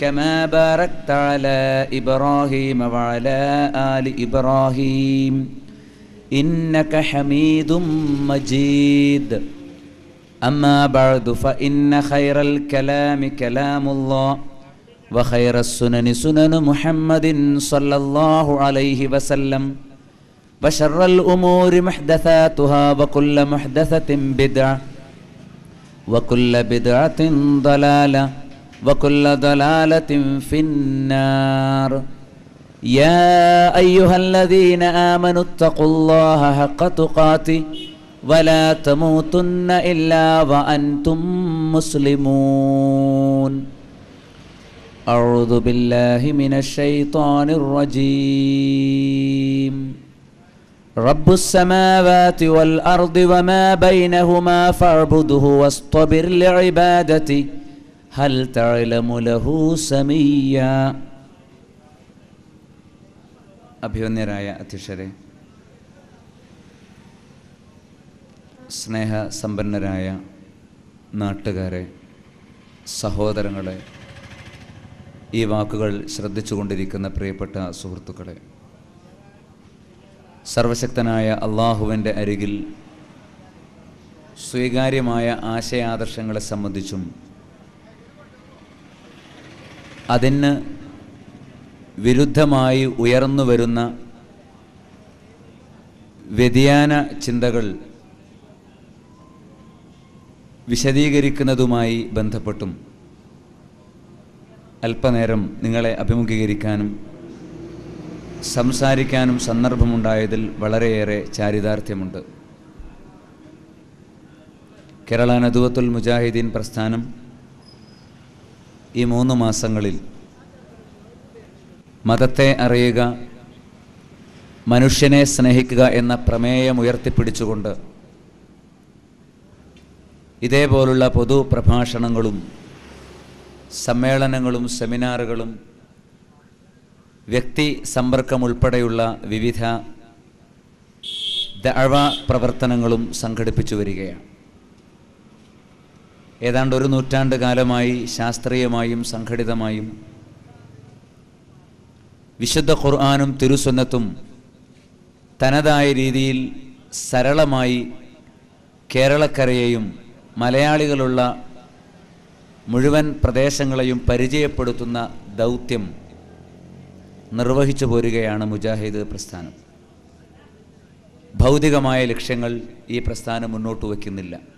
كما باركت على إبراهيم وعلى آل إبراهيم. إنك حميد مجيد. أما بعد فإن خير الكلام كلام الله وخير السنن سنن محمد صلى الله عليه وسلم وشر الأمور محدثاتها وكل محدثة بدعة وكل بدعة ضلالة وكل ضلالة في النار. يا أيها الذين آمنوا اتقوا الله حق تقاته ولا تموتن إلا وأنتم مسلمون. أعوذ بالله من الشيطان الرجيم. رب السماوات والأرض وما بينهما فاعبده واصطبر لعبادته ഹൽ തഴലമുലഹു സമീയ. അഭിമന്യരായ അധ്യക്ഷരെ സ്നേഹസമ്പന്നരായ നാട്ടുകാരെ സഹോദരങ്ങളെ ഈ വാക്കുകൾ ശ്രദ്ധിച്ചുകൊണ്ടിരിക്കുന്ന പ്രിയപ്പെട്ട സുഹൃത്തുക്കളെ സർവശക്തനായ അള്ളാഹുവിന്റെ അരികിൽ സ്വീകാര്യമായ ആശയാദർശങ്ങളെ സംബന്ധിച്ചും അതിന് വിരുദ്ധമായി ഉയർന്നു വരുന്ന വ്യതിയാന ചിന്തകൾ വിശദീകരിക്കുന്നതുമായി ബന്ധപ്പെട്ടും അല്പനേരം നിങ്ങളെ അഭിമുഖീകരിക്കാനും സംസാരിക്കാനും സന്ദർഭമുണ്ടായതിൽ വളരെയേറെ ചാരിതാർത്ഥ്യമുണ്ട്. കേരള നദുവത്തുൽ മുജാഹിദീൻ പ്രസ്ഥാനം ഈ മൂന്ന് മാസങ്ങളിൽ മതത്തെ അറിയുക മനുഷ്യനെ സ്നേഹിക്കുക എന്ന പ്രമേയം ഉയർത്തിപ്പിടിച്ചുകൊണ്ട് ഇതേപോലുള്ള പൊതു പ്രഭാഷണങ്ങളും സമ്മേളനങ്ങളും സെമിനാറുകളും വ്യക്തി സമ്പർക്കം ഉൾപ്പെടെയുള്ള വിവിധ ദഴവ പ്രവർത്തനങ്ങളും സംഘടിപ്പിച്ചു വരികയാണ്. ഏതാണ്ട് ഒരു നൂറ്റാണ്ട് കാലമായി ശാസ്ത്രീയമായും സംഘടിതമായും വിശുദ്ധ ഖുർആാനും തിരുസുന്നത്തും തനതായ രീതിയിൽ സരളമായി കേരളക്കരയെയും മലയാളികളുള്ള മുഴുവൻ പ്രദേശങ്ങളെയും പരിചയപ്പെടുത്തുന്ന ദൗത്യം നിർവഹിച്ചു പോരുകയാണ് മുജാഹിദ് പ്രസ്ഥാനം. ഭൗതികമായ ലക്ഷ്യങ്ങൾ ഈ പ്രസ്ഥാനം മുന്നോട്ട് വയ്ക്കുന്നില്ല.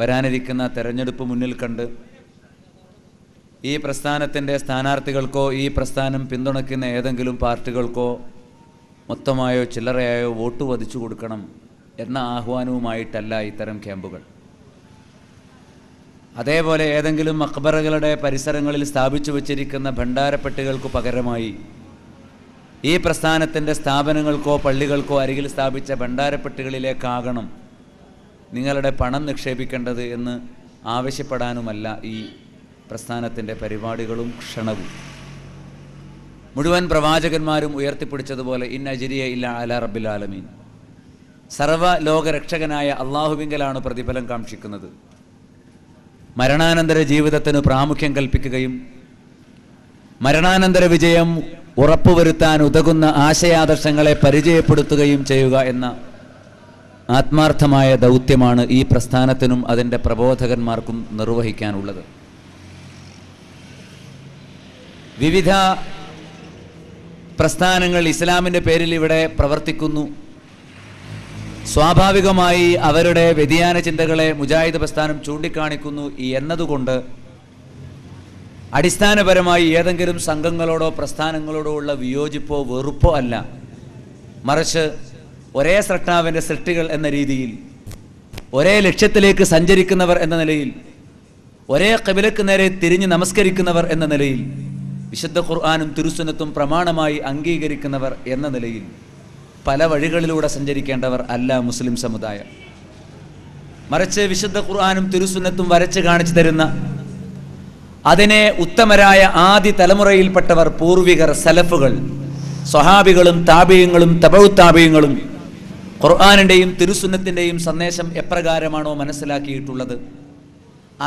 വരാനിരിക്കുന്ന തെരഞ്ഞെടുപ്പ് മുന്നിൽ കണ്ട് ഈ പ്രസ്ഥാനത്തിന്റെ സ്ഥാനാർത്ഥികൾക്കോ ഈ പ്രസ്ഥാനം പിന്തുണയ്ക്കുന്ന ഏതെങ്കിലും പാർട്ടികൾക്കോ മൊത്തമായോ ചില്ലറയായോ വോട്ട് വധിച്ചു കൊടുക്കണം എന്ന ആഹ്വാനവുമായിട്ടല്ല ഇത്തരം ക്യാമ്പുകൾ. അതേപോലെ ഏതെങ്കിലും അക്ബറുകളുടെ പരിസരങ്ങളിൽ സ്ഥാപിച്ചു വച്ചിരിക്കുന്ന ഭണ്ഡാരപ്പെട്ടികൾക്ക് പകരമായി ഈ പ്രസ്ഥാനത്തിന്റെ സ്ഥാപനങ്ങൾക്കോ പള്ളികൾക്കോ അരികിൽ സ്ഥാപിച്ച ഭണ്ഡാരപ്പെട്ടികളിലേക്കാകണം നിങ്ങളുടെ പണം നിക്ഷേപിക്കേണ്ടത് എന്ന് ആവശ്യപ്പെടാനുമല്ല ഈ പ്രസ്ഥാനത്തിന്റെ പരിപാടികളും ക്ഷണവും. മുഴുവൻ പ്രവാചകന്മാരും ഉയർത്തിപ്പിടിച്ചതുപോലെ ഇന്ന അജിരിയ ഇല്ല അല റബ്ബിൽ ആലമീൻ. സർവ ലോകരക്ഷകനായ അള്ളാഹുവിങ്കലാണ് പ്രതിഫലം കാക്ഷിക്കുന്നത്. മരണാനന്തര ജീവിതത്തിന് പ്രാമുഖ്യം കൽപ്പിക്കുകയും മരണാനന്തര വിജയം ഉറപ്പുവരുത്താൻ ഉതകുന്ന ആശയാദർശങ്ങളെ പരിചയപ്പെടുത്തുകയും ചെയ്യുക എന്ന ആത്മാർത്ഥമായ ദൗത്യമാണ് ഈ പ്രസ്ഥാനത്തിനും അതിന്റെ പ്രബോധകന്മാർക്കും നിർവഹിക്കാനുള്ളത്. വിവിധ പ്രസ്ഥാനങ്ങൾ ഇസ്ലാമിന്റെ പേരിൽ ഇവിടെ പ്രവർത്തിക്കുന്നു. സ്വാഭാവികമായി അവരുടെ വ്യതിയാന ചിന്തകളെ മുജാഹിദ് പ്രസ്ഥാനം ചൂണ്ടിക്കാണിക്കുന്നു എന്നതുകൊണ്ട് അടിസ്ഥാനപരമായി ഏതെങ്കിലും സംഘങ്ങളോടോ പ്രസ്ഥാനങ്ങളോടോ ഉള്ള വിയോജിപ്പോ വെറുപ്പോ അല്ല. മറിച്ച് ഒരേ സ്രഷ്ടാവിന്റെ സൃഷ്ടികൾ എന്ന രീതിയിൽ ഒരേ ലക്ഷ്യത്തിലേക്ക് സഞ്ചരിക്കുന്നവർ എന്ന നിലയിൽ ഒരേ കബിലക്ക് നേരെ തിരിഞ്ഞ് നമസ്കരിക്കുന്നവർ എന്ന നിലയിൽ വിശുദ്ധ ഖുർആാനും തിരുസുന്നത്തും പ്രമാണമായി അംഗീകരിക്കുന്നവർ എന്ന നിലയിൽ പല വഴികളിലൂടെ സഞ്ചരിക്കേണ്ടവർ അല്ല മുസ്ലിം സമുദായം. മറിച്ച് വിശുദ്ധ ഖുർആാനും തിരുസുന്നത്തും വരച്ച് കാണിച്ചു തരുന്ന അതിനെ ഉത്തമരായ ആദ്യ തലമുറയിൽപ്പെട്ടവർ പൂർവികർ സലഫുകൾ സ്വഹാബികളും താപീയങ്ങളും തപൗത്താപീയങ്ങളും ഖുർആാനിന്റെയും തിരുസുന്നത്തിന്റെയും സന്ദേശം എപ്രകാരമാണോ മനസ്സിലാക്കിയിട്ടുള്ളത്?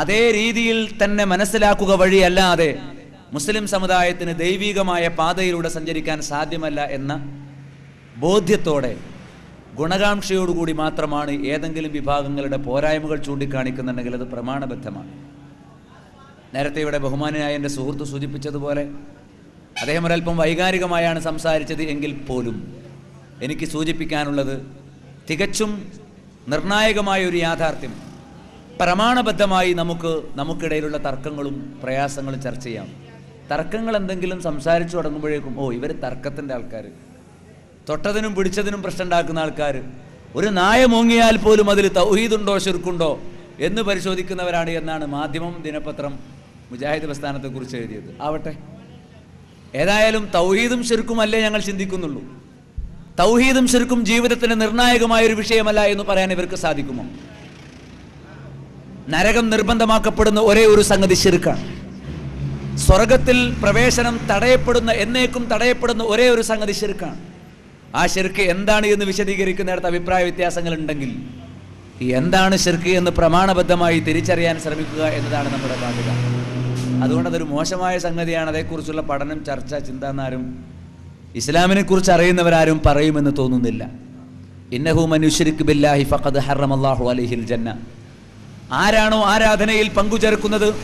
അതേ രീതിയിൽ തന്നെ മനസ്സിലാക്കുക വഴിയല്ലാതെ മുസ്ലിം സമുദായത്തിന് ദൈവികമായ പാതയിലൂടെ സഞ്ചരിക്കാൻ സാധ്യമല്ല എന്ന ബോധ്യത്തോടെ ഗുണകാംക്ഷയോടുകൂടി മാത്രമാണ് ഏതെങ്കിലും വിഭാഗങ്ങളുടെ പോരായ്മകൾ ചൂണ്ടിക്കാണിക്കുന്നുണ്ടെങ്കിൽ അത് പ്രമാണബദ്ധമാണ്. നേരത്തെ ഇവിടെ ബഹുമാനായ എന്റെ സുഹൃത്ത് സൂചിപ്പിച്ചതുപോലെ അദ്ദേഹം ഒരല്പം വൈകാരികമായാണ് സംസാരിച്ചത് എങ്കിൽ പോലും എനിക്ക് സൂചിപ്പിക്കാനുള്ളത് തികച്ചും നിർണായകമായ ഒരു യാഥാർത്ഥ്യം. പ്രമാണബദ്ധമായി നമുക്ക് നമുക്കിടയിലുള്ള തർക്കങ്ങളും പ്രയാസങ്ങളും ചർച്ച ചെയ്യാം. തർക്കങ്ങൾ എന്തെങ്കിലും സംസാരിച്ചു തുടങ്ങുമ്പോഴേക്കും ഓ ഇവർ തർക്കത്തിന്റെ ആൾക്കാർ തൊട്ടതിനും പിടിച്ചതിനും പ്രശ്നം ഉണ്ടാക്കുന്ന ആൾക്കാർ ഒരു നായ മൂങ്ങിയാൽ പോലും അതിൽ തൗഹീദുണ്ടോ ശിർക്കുണ്ടോ എന്ന് പരിശോധിക്കുന്നവരാണ് എന്നാണ് മാധ്യമം ദിനപത്രം മുജാഹിദ് പ്രസ്ഥാനത്തെക്കുറിച്ച് എഴുതിയത്. ആവട്ടെ. ഏതായാലും തൗഹീദും ശിർക്കും അല്ലേ ഞങ്ങൾ ചിന്തിക്കുന്നുള്ളൂ. തൗഹീദും ശിർക്കും ജീവിതത്തിന് നിർണായകമായ ഒരു വിഷയമല്ല എന്ന് പറയാൻ ഇവർക്ക് സാധിക്കുമോ? നരകം നിർബന്ധമാക്കപ്പെടുന്ന ഒരേ ഒരു സംഗതി ശിർക്കാണ്. സ്വർഗത്തിൽ പ്രവേശനം തടയപ്പെടുന്ന എന്നേക്കും തടയപ്പെടുന്ന ഒരേ ഒരു സംഗതി ശിർക്കാണ്. ആ ശിർക്ക് എന്താണ് എന്ന് വിശദീകരിക്കുന്നിടത്ത് അഭിപ്രായ വ്യത്യാസങ്ങൾ ഉണ്ടെങ്കിൽ എന്താണ് ശിർക്ക് എന്ന് പ്രമാണബദ്ധമായി തിരിച്ചറിയാൻ ശ്രമിക്കുക എന്നതാണ് നമ്മുടെ ബാധ്യത. അതുകൊണ്ട് അതൊരു മോശമായ സംഗതിയാണ്. അതേക്കുറിച്ചുള്ള പഠനം ചർച്ച ചിന്ത ഇസ്ലാമിനെ കുറിച്ച് അറിയുന്നവരാരും പറയുമെന്ന് തോന്നുന്നില്ല. ഇന്നഹു മനുഷ്യർക്ക് ബില്ലാഹി ഫഖദ് ഹറമല്ലാഹു അലൈഹിൽ ജന്ന. ആരാണോ ആരാധനയിൽ പങ്കുചേർക്കുന്നത്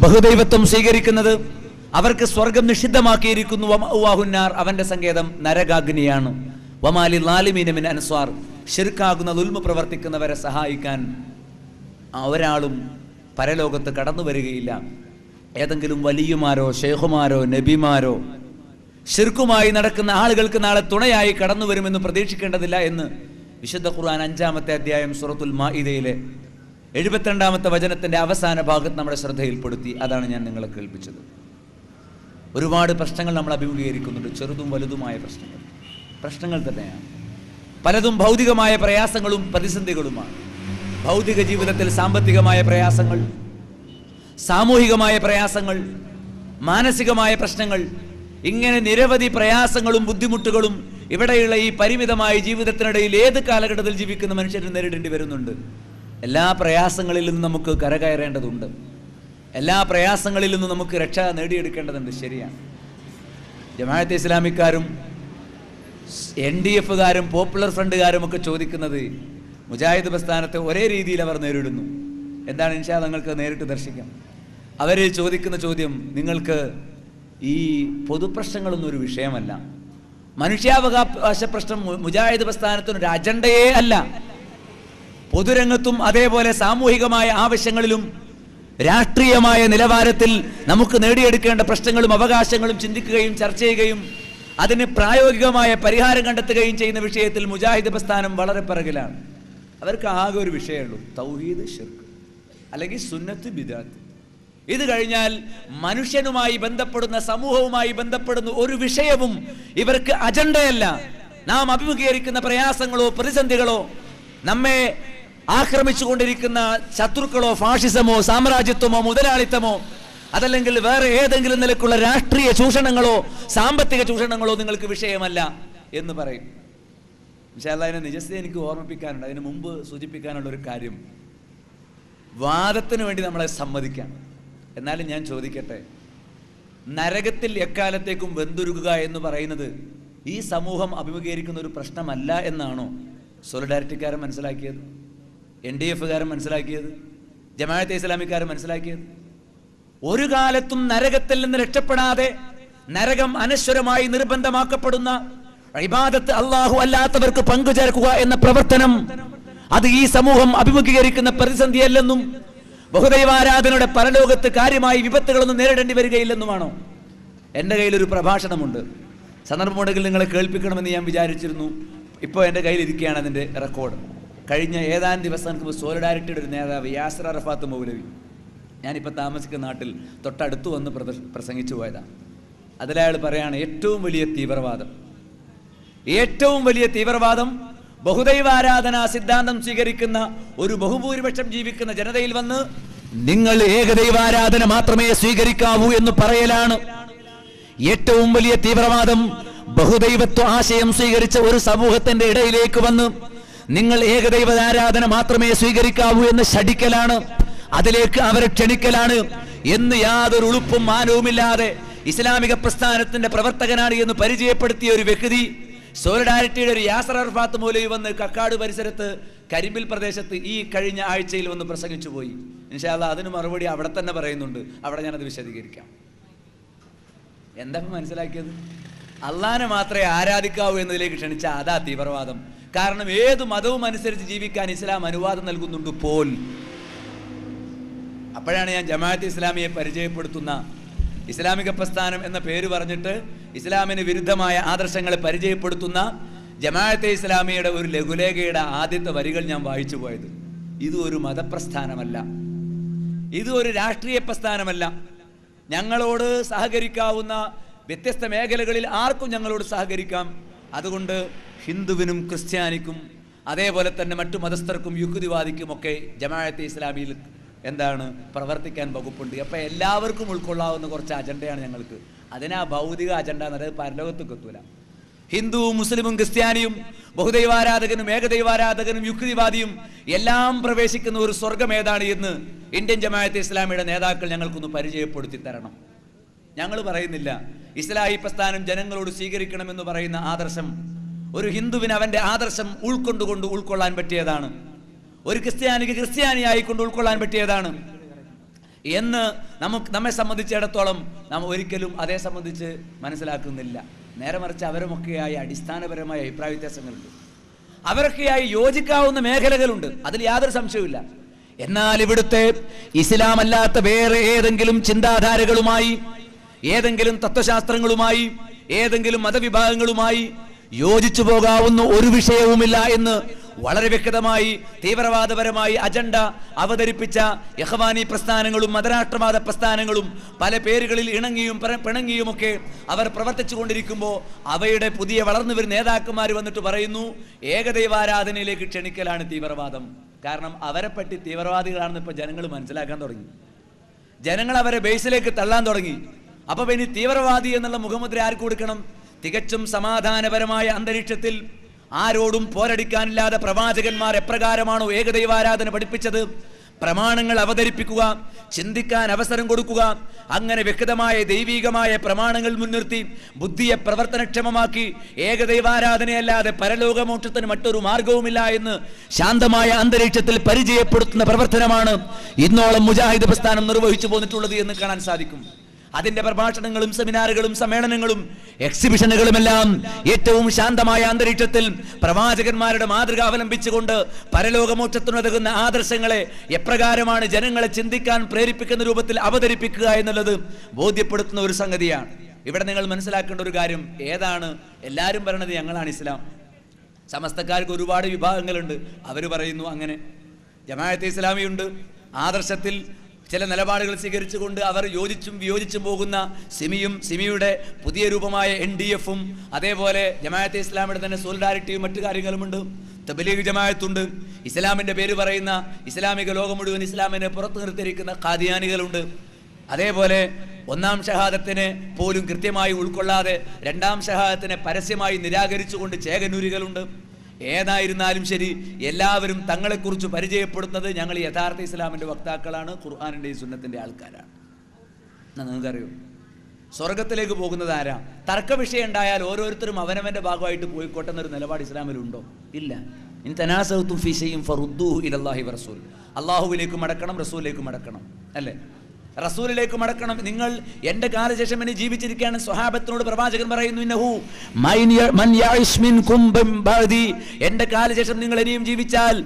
ബഹുദൈവത്വം സ്വീകരിക്കുന്നത് അവർക്ക് സ്വർഗം നിഷിദ്ധമാക്കിയിരിക്കുന്നു. വമാഹുന്നാർ അവന്റെ സങ്കേതം നരകാഗ്നിയാണ്. വമാലി ലാലിമീനമിൻ അൻസ്വാർ ഷിർക്കാകുന്ന ദുൽമ പ്രവർത്തിക്കുന്നവരെ സഹായിക്കാൻ ഒരാളും പരലോകത്ത് കടന്നു വരികയില്ല ഏതെങ്കിലും വലിയമാരോ ഷെയ്ഖുമാരോ നബിമാരോ ഷിർക്കുമായി നടക്കുന്ന ആളുകൾക്ക് നാളെ തുണയായി കടന്നു വരുമെന്ന് പ്രതീക്ഷിക്കേണ്ടതില്ല എന്ന് വിശുദ്ധ ഖുർആൻ അഞ്ചാമത്തെ അധ്യായം സൂറത്തുൽ മാഇദയിലെ എഴുപത്തിരണ്ടാമത്തെ വചനത്തിന്റെ അവസാന ഭാഗത്ത് നമ്മുടെ ശ്രദ്ധയിൽപ്പെടുത്തി. അതാണ് ഞാൻ നിങ്ങളെ കേൾപ്പിച്ചത്. ഒരുപാട് പ്രശ്നങ്ങൾ നമ്മൾ അഭിമുഖീകരിക്കുന്നുണ്ട്. ചെറുതും വലുതുമായ പ്രശ്നങ്ങൾ. പ്രശ്നങ്ങൾ തന്നെയാണ്. പലതും ഭൗതികമായ പ്രയാസങ്ങളും പ്രതിസന്ധികളുമാണ്. ഭൗതിക ജീവിതത്തിൽ സാമ്പത്തികമായ പ്രയാസങ്ങൾ സാമൂഹികമായ പ്രയാസങ്ങൾ മാനസികമായ പ്രശ്നങ്ങൾ ഇങ്ങനെ നിരവധി പ്രയാസങ്ങളും ബുദ്ധിമുട്ടുകളും ഇവിടെയുള്ള ഈ പരിമിതമായ ജീവിതത്തിനിടയിൽ ഏത് കാലഘട്ടത്തിൽ ജീവിക്കുന്ന മനുഷ്യരും നേരിടേണ്ടി വരുന്നുണ്ട്? എല്ലാ പ്രയാസങ്ങളിൽ നിന്നും നമുക്ക് കരകയറേണ്ടതുണ്ട്. എല്ലാ പ്രയാസങ്ങളിൽ നിന്നും നമുക്ക് രക്ഷ നേടിയെടുക്കേണ്ടതുണ്ട്. ശരിയാണ്. ജമാഅത്തെ ഇസ്ലാമിക്കാരും എൻ ഡി എഫുകാരും പോപ്പുലർ ഫ്രണ്ടുകാരും ഒക്കെ ചോദിക്കുന്നത് മുജാഹിദ് പ്രസ്ഥാനത്തെ ഒരേ രീതിയിൽ അവർ നേരിടുന്നു. എന്താണ് ഇൻഷാ നിങ്ങൾക്ക് നേരിട്ട് ദർശിക്കാം. അവർ ചോദിക്കുന്ന ചോദ്യം നിങ്ങൾക്ക് ഈ പൊതുപ്രശ്നങ്ങളൊന്നും ഒരു വിഷയമല്ല. മനുഷ്യാവകാശ പ്രശ്നം മുജാഹിദ് പ്രസ്ഥാനത്തിന് ഒരു അജണ്ടയേ അല്ല. പൊതുരംഗത്തും അതേപോലെ സാമൂഹികമായ ആവശ്യങ്ങളിലും രാഷ്ട്രീയമായ നിലവാരത്തിൽ നമുക്ക് നേടിയെടുക്കേണ്ട പ്രശ്നങ്ങളും അവകാശങ്ങളും ചിന്തിക്കുകയും ചർച്ച ചെയ്യുകയും അതിന് പ്രായോഗികമായ പരിഹാരം കണ്ടെത്തുകയും ചെയ്യുന്ന വിഷയത്തിൽ മുജാഹിദ് പ്രസ്ഥാനം വളരെ പിറകിലാണ്. അവർക്ക് ആകെ ഒരു വിഷയമുള്ളൂ തൗഹീദ് ഷിർക്ക് അല്ലെങ്കിൽ സുന്നത്ത് ബിദാത്ത്. ഇത് കഴിഞ്ഞാൽ മനുഷ്യനുമായി ബന്ധപ്പെടുന്ന സമൂഹവുമായി ബന്ധപ്പെടുന്ന ഒരു വിഷയവും ഇവർക്ക് അജണ്ടയല്ല. നാം അഭിമുഖീകരിക്കുന്ന പ്രയാസങ്ങളോ പ്രതിസന്ധികളോ നമ്മെ ആക്രമിച്ചുകൊണ്ടിരിക്കുന്ന ശത്രുക്കളോ ഫാഷിസമോ സാമ്രാജ്യത്വമോ മുതലാളിത്തമോ അതല്ലെങ്കിൽ വേറെ ഏതെങ്കിലും നിലക്കുള്ള രാഷ്ട്രീയ ചൂഷണങ്ങളോ സാമ്പത്തിക ചൂഷണങ്ങളോ നിങ്ങൾക്ക് വിഷയമല്ല എന്ന് പറയും. പക്ഷേ അതിനെ നിജസ്ഥ എനിക്ക് ഓർമ്മിപ്പിക്കാനുണ്ട്. അതിന് മുമ്പ് സൂചിപ്പിക്കാനുള്ള ഒരു കാര്യം. വാദത്തിന് വേണ്ടി നമ്മളെ സമ്മതിക്കാം. എന്നാലും ഞാൻ ചോദിക്കട്ടെ നരകത്തിൽ എക്കാലത്തേക്കും വെന്തുരുകുക എന്ന് പറയുന്നത് ഈ സമൂഹം അഭിമുഖീകരിക്കുന്ന ഒരു പ്രശ്നമല്ല എന്നാണോ സോളിഡാരിറ്റിക്കാരൻ മനസ്സിലാക്കിയത് എൻ ഡി എഫുകാരൻ മനസ്സിലാക്കിയത് ജമാഅത്തെ ഇസ്ലാമിക്കാരൻ മനസ്സിലാക്കിയത്? ഒരു കാലത്തും നരകത്തിൽ നിന്ന് രക്ഷപ്പെടാതെ നരകം അനശ്വരമായി നിർബന്ധമാക്കപ്പെടുന്ന ഇബാദത്ത് അള്ളാഹു അല്ലാത്തവർക്ക് പങ്കുചേർക്കുക എന്ന പ്രവർത്തനം അത് ഈ സമൂഹം അഭിമുഖീകരിക്കുന്ന പ്രതിസന്ധിയല്ലെന്നും ബഹുദൈവാരാധനയുടെ പരലോകത്ത് കാര്യമായി വിപത്തുകളൊന്നും നേരിടേണ്ടി വരികയില്ലെന്നുമാണോ? എന്റെ കയ്യിലൊരു പ്രഭാഷണമുണ്ട്. സന്ദർഭമുണ്ടെങ്കിൽ നിങ്ങളെ കേൾപ്പിക്കണമെന്ന് ഞാൻ വിചാരിച്ചിരുന്നു. ഇപ്പോൾ എന്റെ കയ്യിലിരിക്കുകയാണ് അതിന്റെ റെക്കോർഡ്. കഴിഞ്ഞ ഏതാനും ദിവസങ്ങൾക്ക് മുമ്പ് സോളിഡാരിറ്റിയുടെ ഒരു നേതാവ് യാസർ അറഫാത്ത് മൗലവി. ഞാനിപ്പോൾ താമസിക്കുന്ന നാട്ടിൽ തൊട്ടടുത്ത് വന്ന് പ്രസംഗിച്ചു പോയതാണ് അതിലയാൾ പറയാണ് ഏറ്റവും വലിയ തീവ്രവാദം. ഏറ്റവും വലിയ തീവ്രവാദം ബഹുദൈവാരാധന സിദ്ധാന്തം സ്വീകരിക്കുന്ന ഒരു ബഹുഭൂരിപക്ഷം ജീവിക്കുന്ന ജനതയിൽ വന്ന് നിങ്ങൾ ഏകദൈവാരാധന മാത്രമേ സ്വീകരിക്കാവൂ എന്ന് പറയലാണ്. ഏറ്റവും വലിയ തീവ്രവാദം ബഹുദൈവത്വ ആശയം സ്വീകരിച്ച ഒരു സമൂഹത്തിന്റെ ഇടയിലേക്ക് വന്ന് നിങ്ങൾ ഏകദൈവ ആരാധന മാത്രമേ സ്വീകരിക്കാവൂ എന്ന് ഷടിക്കലാണ് അതിലേക്ക് അവരെ ക്ഷണിക്കലാണ്. എന്ന് യാതൊരു ഉളുപ്പും മാനവുമില്ലാതെ ഇസ്ലാമിക പ്രസ്ഥാനത്തിന്റെ പ്രവർത്തകനാണ് എന്ന് പരിചയപ്പെടുത്തിയ ഒരു വ്യക്തി സോളിഡാരിറ്റിയുടെ ഒരു യാസർ അർഫാത്ത് മൂലയിൽ വന്ന് കക്കാട് പരിസരത്ത് കരിമ്പിൽ പ്രദേശത്ത് ഈ കഴിഞ്ഞ ആഴ്ചയിൽ വന്ന് പ്രസംഗിച്ചു പോയി ഇൻഷാല്ല അതിന് മറുപടി അവിടെ തന്നെ പറയുന്നുണ്ട്. അവിടെ ഞാനത് വിശദീകരിക്കാം. എന്താ മനസ്സിലാക്കിയത്? അള്ളാനെ മാത്രമേ ആരാധിക്കാവൂ എന്നതിലേക്ക് ക്ഷണിച്ച അതാ തീവ്രവാദം. കാരണം ഏത് മതവും അനുസരിച്ച് ജീവിക്കാൻ ഇസ്ലാം അനുവാദം നൽകുന്നുണ്ട് പോൽ. അപ്പോഴാണ് ഞാൻ ജമാഅത്ത് ഇസ്ലാമിയെ പരിചയപ്പെടുത്തുന്ന ഇസ്ലാമിക പ്രസ്ഥാനം എന്ന പേര് പറഞ്ഞിട്ട് ഇസ്ലാമിന് വിരുദ്ധമായ ആദർശങ്ങളെ പരിചയപ്പെടുത്തുന്ന ജമാഅത്തെ ഇസ്ലാമിയുടെ ഒരു ലഘുലേഖയുടെ ആദ്യത്തെ വരികൾ ഞാൻ വായിച്ചു പോയത്. ഇത് ഒരു മതപ്രസ്ഥാനമല്ല. ഇത് ഒരു രാഷ്ട്രീയ പ്രസ്ഥാനമല്ല. ഞങ്ങളോട് സഹകരിക്കാവുന്ന വ്യത്യസ്ത മേഖലകളിൽ ആർക്കും ഞങ്ങളോട് സഹകരിക്കാം. അതുകൊണ്ട് ഹിന്ദുവിനും ക്രിസ്ത്യാനിക്കും അതേപോലെ തന്നെ മറ്റു മതസ്ഥർക്കും യുക്തിവാദിക്കുമൊക്കെ ജമാഅത്തെ ഇസ്ലാമിയിൽ എന്താണ്? പ്രവർത്തിക്കാൻ വകുപ്പുണ്ട്. അപ്പോൾ എല്ലാവർക്കും ഉൾക്കൊള്ളാവുന്ന കുറച്ച് അജണ്ടയാണ് ഞങ്ങൾക്ക്. അതിനാ ഭൗതിക അജണ്ട എന്ന് പറയുന്നത് പരലോകത്തേക്ക് എത്തൂല. ഹിന്ദുവും മുസ്ലിമും ക്രിസ്ത്യാനിയും ബഹുദൈവാരാധകനും ഏകദൈവാരാധകനും യുക്തിവാദിയും എല്ലാം പ്രവേശിക്കുന്ന ഒരു സ്വർഗം ഏതാണ് എന്ന് ഇന്ത്യൻ ജമാഅത്ത് ഇസ്ലാമിയുടെ നേതാക്കൾ ഞങ്ങൾക്കൊന്ന് പരിചയപ്പെടുത്തി തരണം. ഞങ്ങൾ പറയുന്നില്ല. ഇസ്ലാഹി പ്രസ്ഥാനം ജനങ്ങളോട് സ്വീകരിക്കണമെന്ന് പറയുന്ന ആദർശം ഒരു ഹിന്ദുവിന് അവന്റെ ആദർശം ഉൾക്കൊണ്ടുകൊണ്ട് ഉൾക്കൊള്ളാൻ പറ്റിയതാണ്. ഒരു ക്രിസ്ത്യാനിക്ക് ക്രിസ്ത്യാനിയായിക്കൊണ്ട് ഉൾക്കൊള്ളാൻ പറ്റിയതാണ്. എന്ന് നമുക്ക് നമ്മെ സംബന്ധിച്ചിടത്തോളം നാം ഒരിക്കലും അതേ സംബന്ധിച്ച് മനസ്സിലാക്കുന്നില്ല. നേരെ മറിച്ച് അവരുമൊക്കെയായി അടിസ്ഥാനപരമായ അഭിപ്രായ വ്യത്യാസങ്ങളുണ്ട്. അവരൊക്കെയായി യോജിക്കാവുന്ന മേഖലകളുണ്ട്. അതിൽ യാതൊരു സംശയവുമില്ല. എന്നാൽ ഇവിടുത്തെ ഇസ്ലാം അല്ലാത്ത വേറെ ഏതെങ്കിലും ചിന്താധാരകളുമായി ഏതെങ്കിലും തത്വശാസ്ത്രങ്ങളുമായി ഏതെങ്കിലും മതവിഭാഗങ്ങളുമായി യോജിച്ചു പോകാവുന്ന ഒരു വിഷയവുമില്ല എന്ന് വളരെ വ്യക്തമായി തീവ്രവാദപരമായി അജണ്ട അവതരിപ്പിച്ച യഹവാനി പ്രസ്ഥാനങ്ങളും മതരാഷ്ട്രവാദ പ്രസ്ഥാനങ്ങളും പല പേരുകളിൽ ഇണങ്ങിയും പിണങ്ങിയുമൊക്കെ അവർ പ്രവർത്തിച്ചു കൊണ്ടിരിക്കുമ്പോൾ അവയുടെ പുതിയ വളർന്നു വരുന്ന നേതാക്കന്മാർ വന്നിട്ട് പറയുന്നു ഏകദൈവാരാധനയിലേക്ക് ക്ഷണിക്കലാണ് തീവ്രവാദം. കാരണം അവരെ പറ്റി തീവ്രവാദികളാണെന്ന് ഇപ്പൊ ജനങ്ങൾ മനസ്സിലാക്കാൻ തുടങ്ങി. ജനങ്ങൾ അവരെ ബേസിലേക്ക് തള്ളാൻ തുടങ്ങി. അപ്പൊ ഇനി തീവ്രവാദി എന്നുള്ള മുഖമുദ്ര ആർക്ക് കൊടുക്കണം? തികച്ചും സമാധാനപരമായ അന്തരീക്ഷത്തിൽ ആരോടും പോരടിക്കാനില്ലാതെ പ്രവാചകന്മാർ എപ്രകാരമാണോ ഏകദൈവാരാധന പഠിപ്പിച്ചത്? പ്രമാണങ്ങൾ അവതരിപ്പിക്കുക ചിന്തിക്കാൻ അവസരം കൊടുക്കുക അങ്ങനെ വ്യക്തമായ ദൈവീകമായ പ്രമാണങ്ങൾ മുൻനിർത്തി ബുദ്ധിയെ പ്രവർത്തനക്ഷമമാക്കി ഏകദൈവാരാധനയല്ലാതെ പരലോകമോക്ഷത്തിന് മറ്റൊരു മാർഗവുമില്ല എന്ന് ശാന്തമായ അന്തരീക്ഷത്തിൽ പരിചയപ്പെടുത്തുന്ന പ്രവർത്തനമാണ് ഇന്നോളം മുജാഹിദ് പ്രസ്ഥാനം നിർവഹിച്ചു പോന്നിട്ടുള്ളത് എന്ന് കാണാൻ സാധിക്കും. അതിന്റെ പ്രഭാഷണങ്ങളും സെമിനാറുകളും സമ്മേളനങ്ങളും എക്സിബിഷനുകളും എല്ലാം ഏറ്റവും ശാന്തമായ അന്തരീക്ഷത്തിൽ പ്രവാചകന്മാരുടെ മാതൃക അവലംബിച്ചുകൊണ്ട് പരലോകമോക്ഷത്തിനുതകുന്ന ആദർശങ്ങളെ എപ്രകാരമാണ് ജനങ്ങളെ ചിന്തിക്കാൻ പ്രേരിപ്പിക്കുന്ന രൂപത്തിൽ അവതരിപ്പിക്കുക എന്നുള്ളത് ബോധ്യപ്പെടുത്തുന്ന ഒരു സംഗതിയാണ്. ഇവിടെ നിങ്ങൾ മനസ്സിലാക്കേണ്ട ഒരു കാര്യം ഏതാണ്? എല്ലാവരും പറയണത് ഞങ്ങളാണ് ഇസ്ലാം. സമസ്തക്കാർക്ക് ഒരുപാട് വിഭാഗങ്ങളുണ്ട്. അവർ പറയുന്നു അങ്ങനെ. ജമാഅത്തെ ഇസ്ലാമിയുണ്ട്. ആദർശത്തിൽ ചില നിലപാടുകൾ സ്വീകരിച്ചുകൊണ്ട് അവർ യോജിച്ചും വിയോജിച്ചും പോകുന്ന സിമിയും സിമിയുടെ പുതിയ രൂപമായ എൻ ഡി എഫും അതേപോലെ ജമാഅത്തെ ഇസ്ലാമിയുടെ തന്നെ സോളിഡാരിറ്റിയും മറ്റു കാര്യങ്ങളുമുണ്ട്. തബലീഗ് ജമാഅത്തുണ്ട്. ഇസ്ലാമിന്റെ പേര് പറയുന്ന ഇസ്ലാമിക ലോകം മുഴുവൻ ഇസ്ലാമിനെ പുറത്തു നിർത്തിയിരിക്കുന്ന ഖാദിയാനികളുണ്ട്. അതേപോലെ ഒന്നാം ഷഹാദത്തിനെ പോലും കൃത്യമായി ഉൾക്കൊള്ളാതെ രണ്ടാം ഷഹാദത്തിനെ പരസ്യമായി നിരാകരിച്ചുകൊണ്ട് ചേകനൂരികളുണ്ട്. ഏതായിരുന്നാലും ശരി എല്ലാവരും തങ്ങളെക്കുറിച്ച് പരിചയപ്പെടുത്തുന്നത് ഞങ്ങൾ യഥാർത്ഥ ഇസ്ലാമിന്റെ വക്താക്കളാണ് ഖുർആാനിന്റെയും സുന്നത്തിന്റെ ആൾക്കാരാണ്. എന്നാൽ നിങ്ങൾക്കറിയോ? സ്വർഗത്തിലേക്ക് പോകുന്നത് ആരാ? തർക്ക വിഷയം ഉണ്ടായാൽ ഓരോരുത്തരും അവനവന്റെ ഭാഗമായിട്ട് പോയിക്കോട്ടെ എന്നൊരു നിലപാട് ഇസ്ലാമിലുണ്ടോ? ഇല്ല. ഇൻ തനാസഹത്തും ഫിഷയും ഫറുദ്ദൂഹു ഇലല്ലാഹി റസൂൽ അള്ളാഹുവിലേക്ക് മടക്കണം റസൂലിലേക്ക് മടക്കണം അല്ലേ? റസൂലിലേക്ക് മടക്കണം. നിങ്ങൾ എന്റെ കാലശേഷം ഇനി ജീവിച്ചിരിക്കുകയാണ്. സ്വഹാബത്തിനോട് പ്രവാചകൻ പറയുന്നു ഇന്നഹു എന്റെ കാലശേഷം നിങ്ങൾ ഇനിയും ജീവിച്ചാൽ.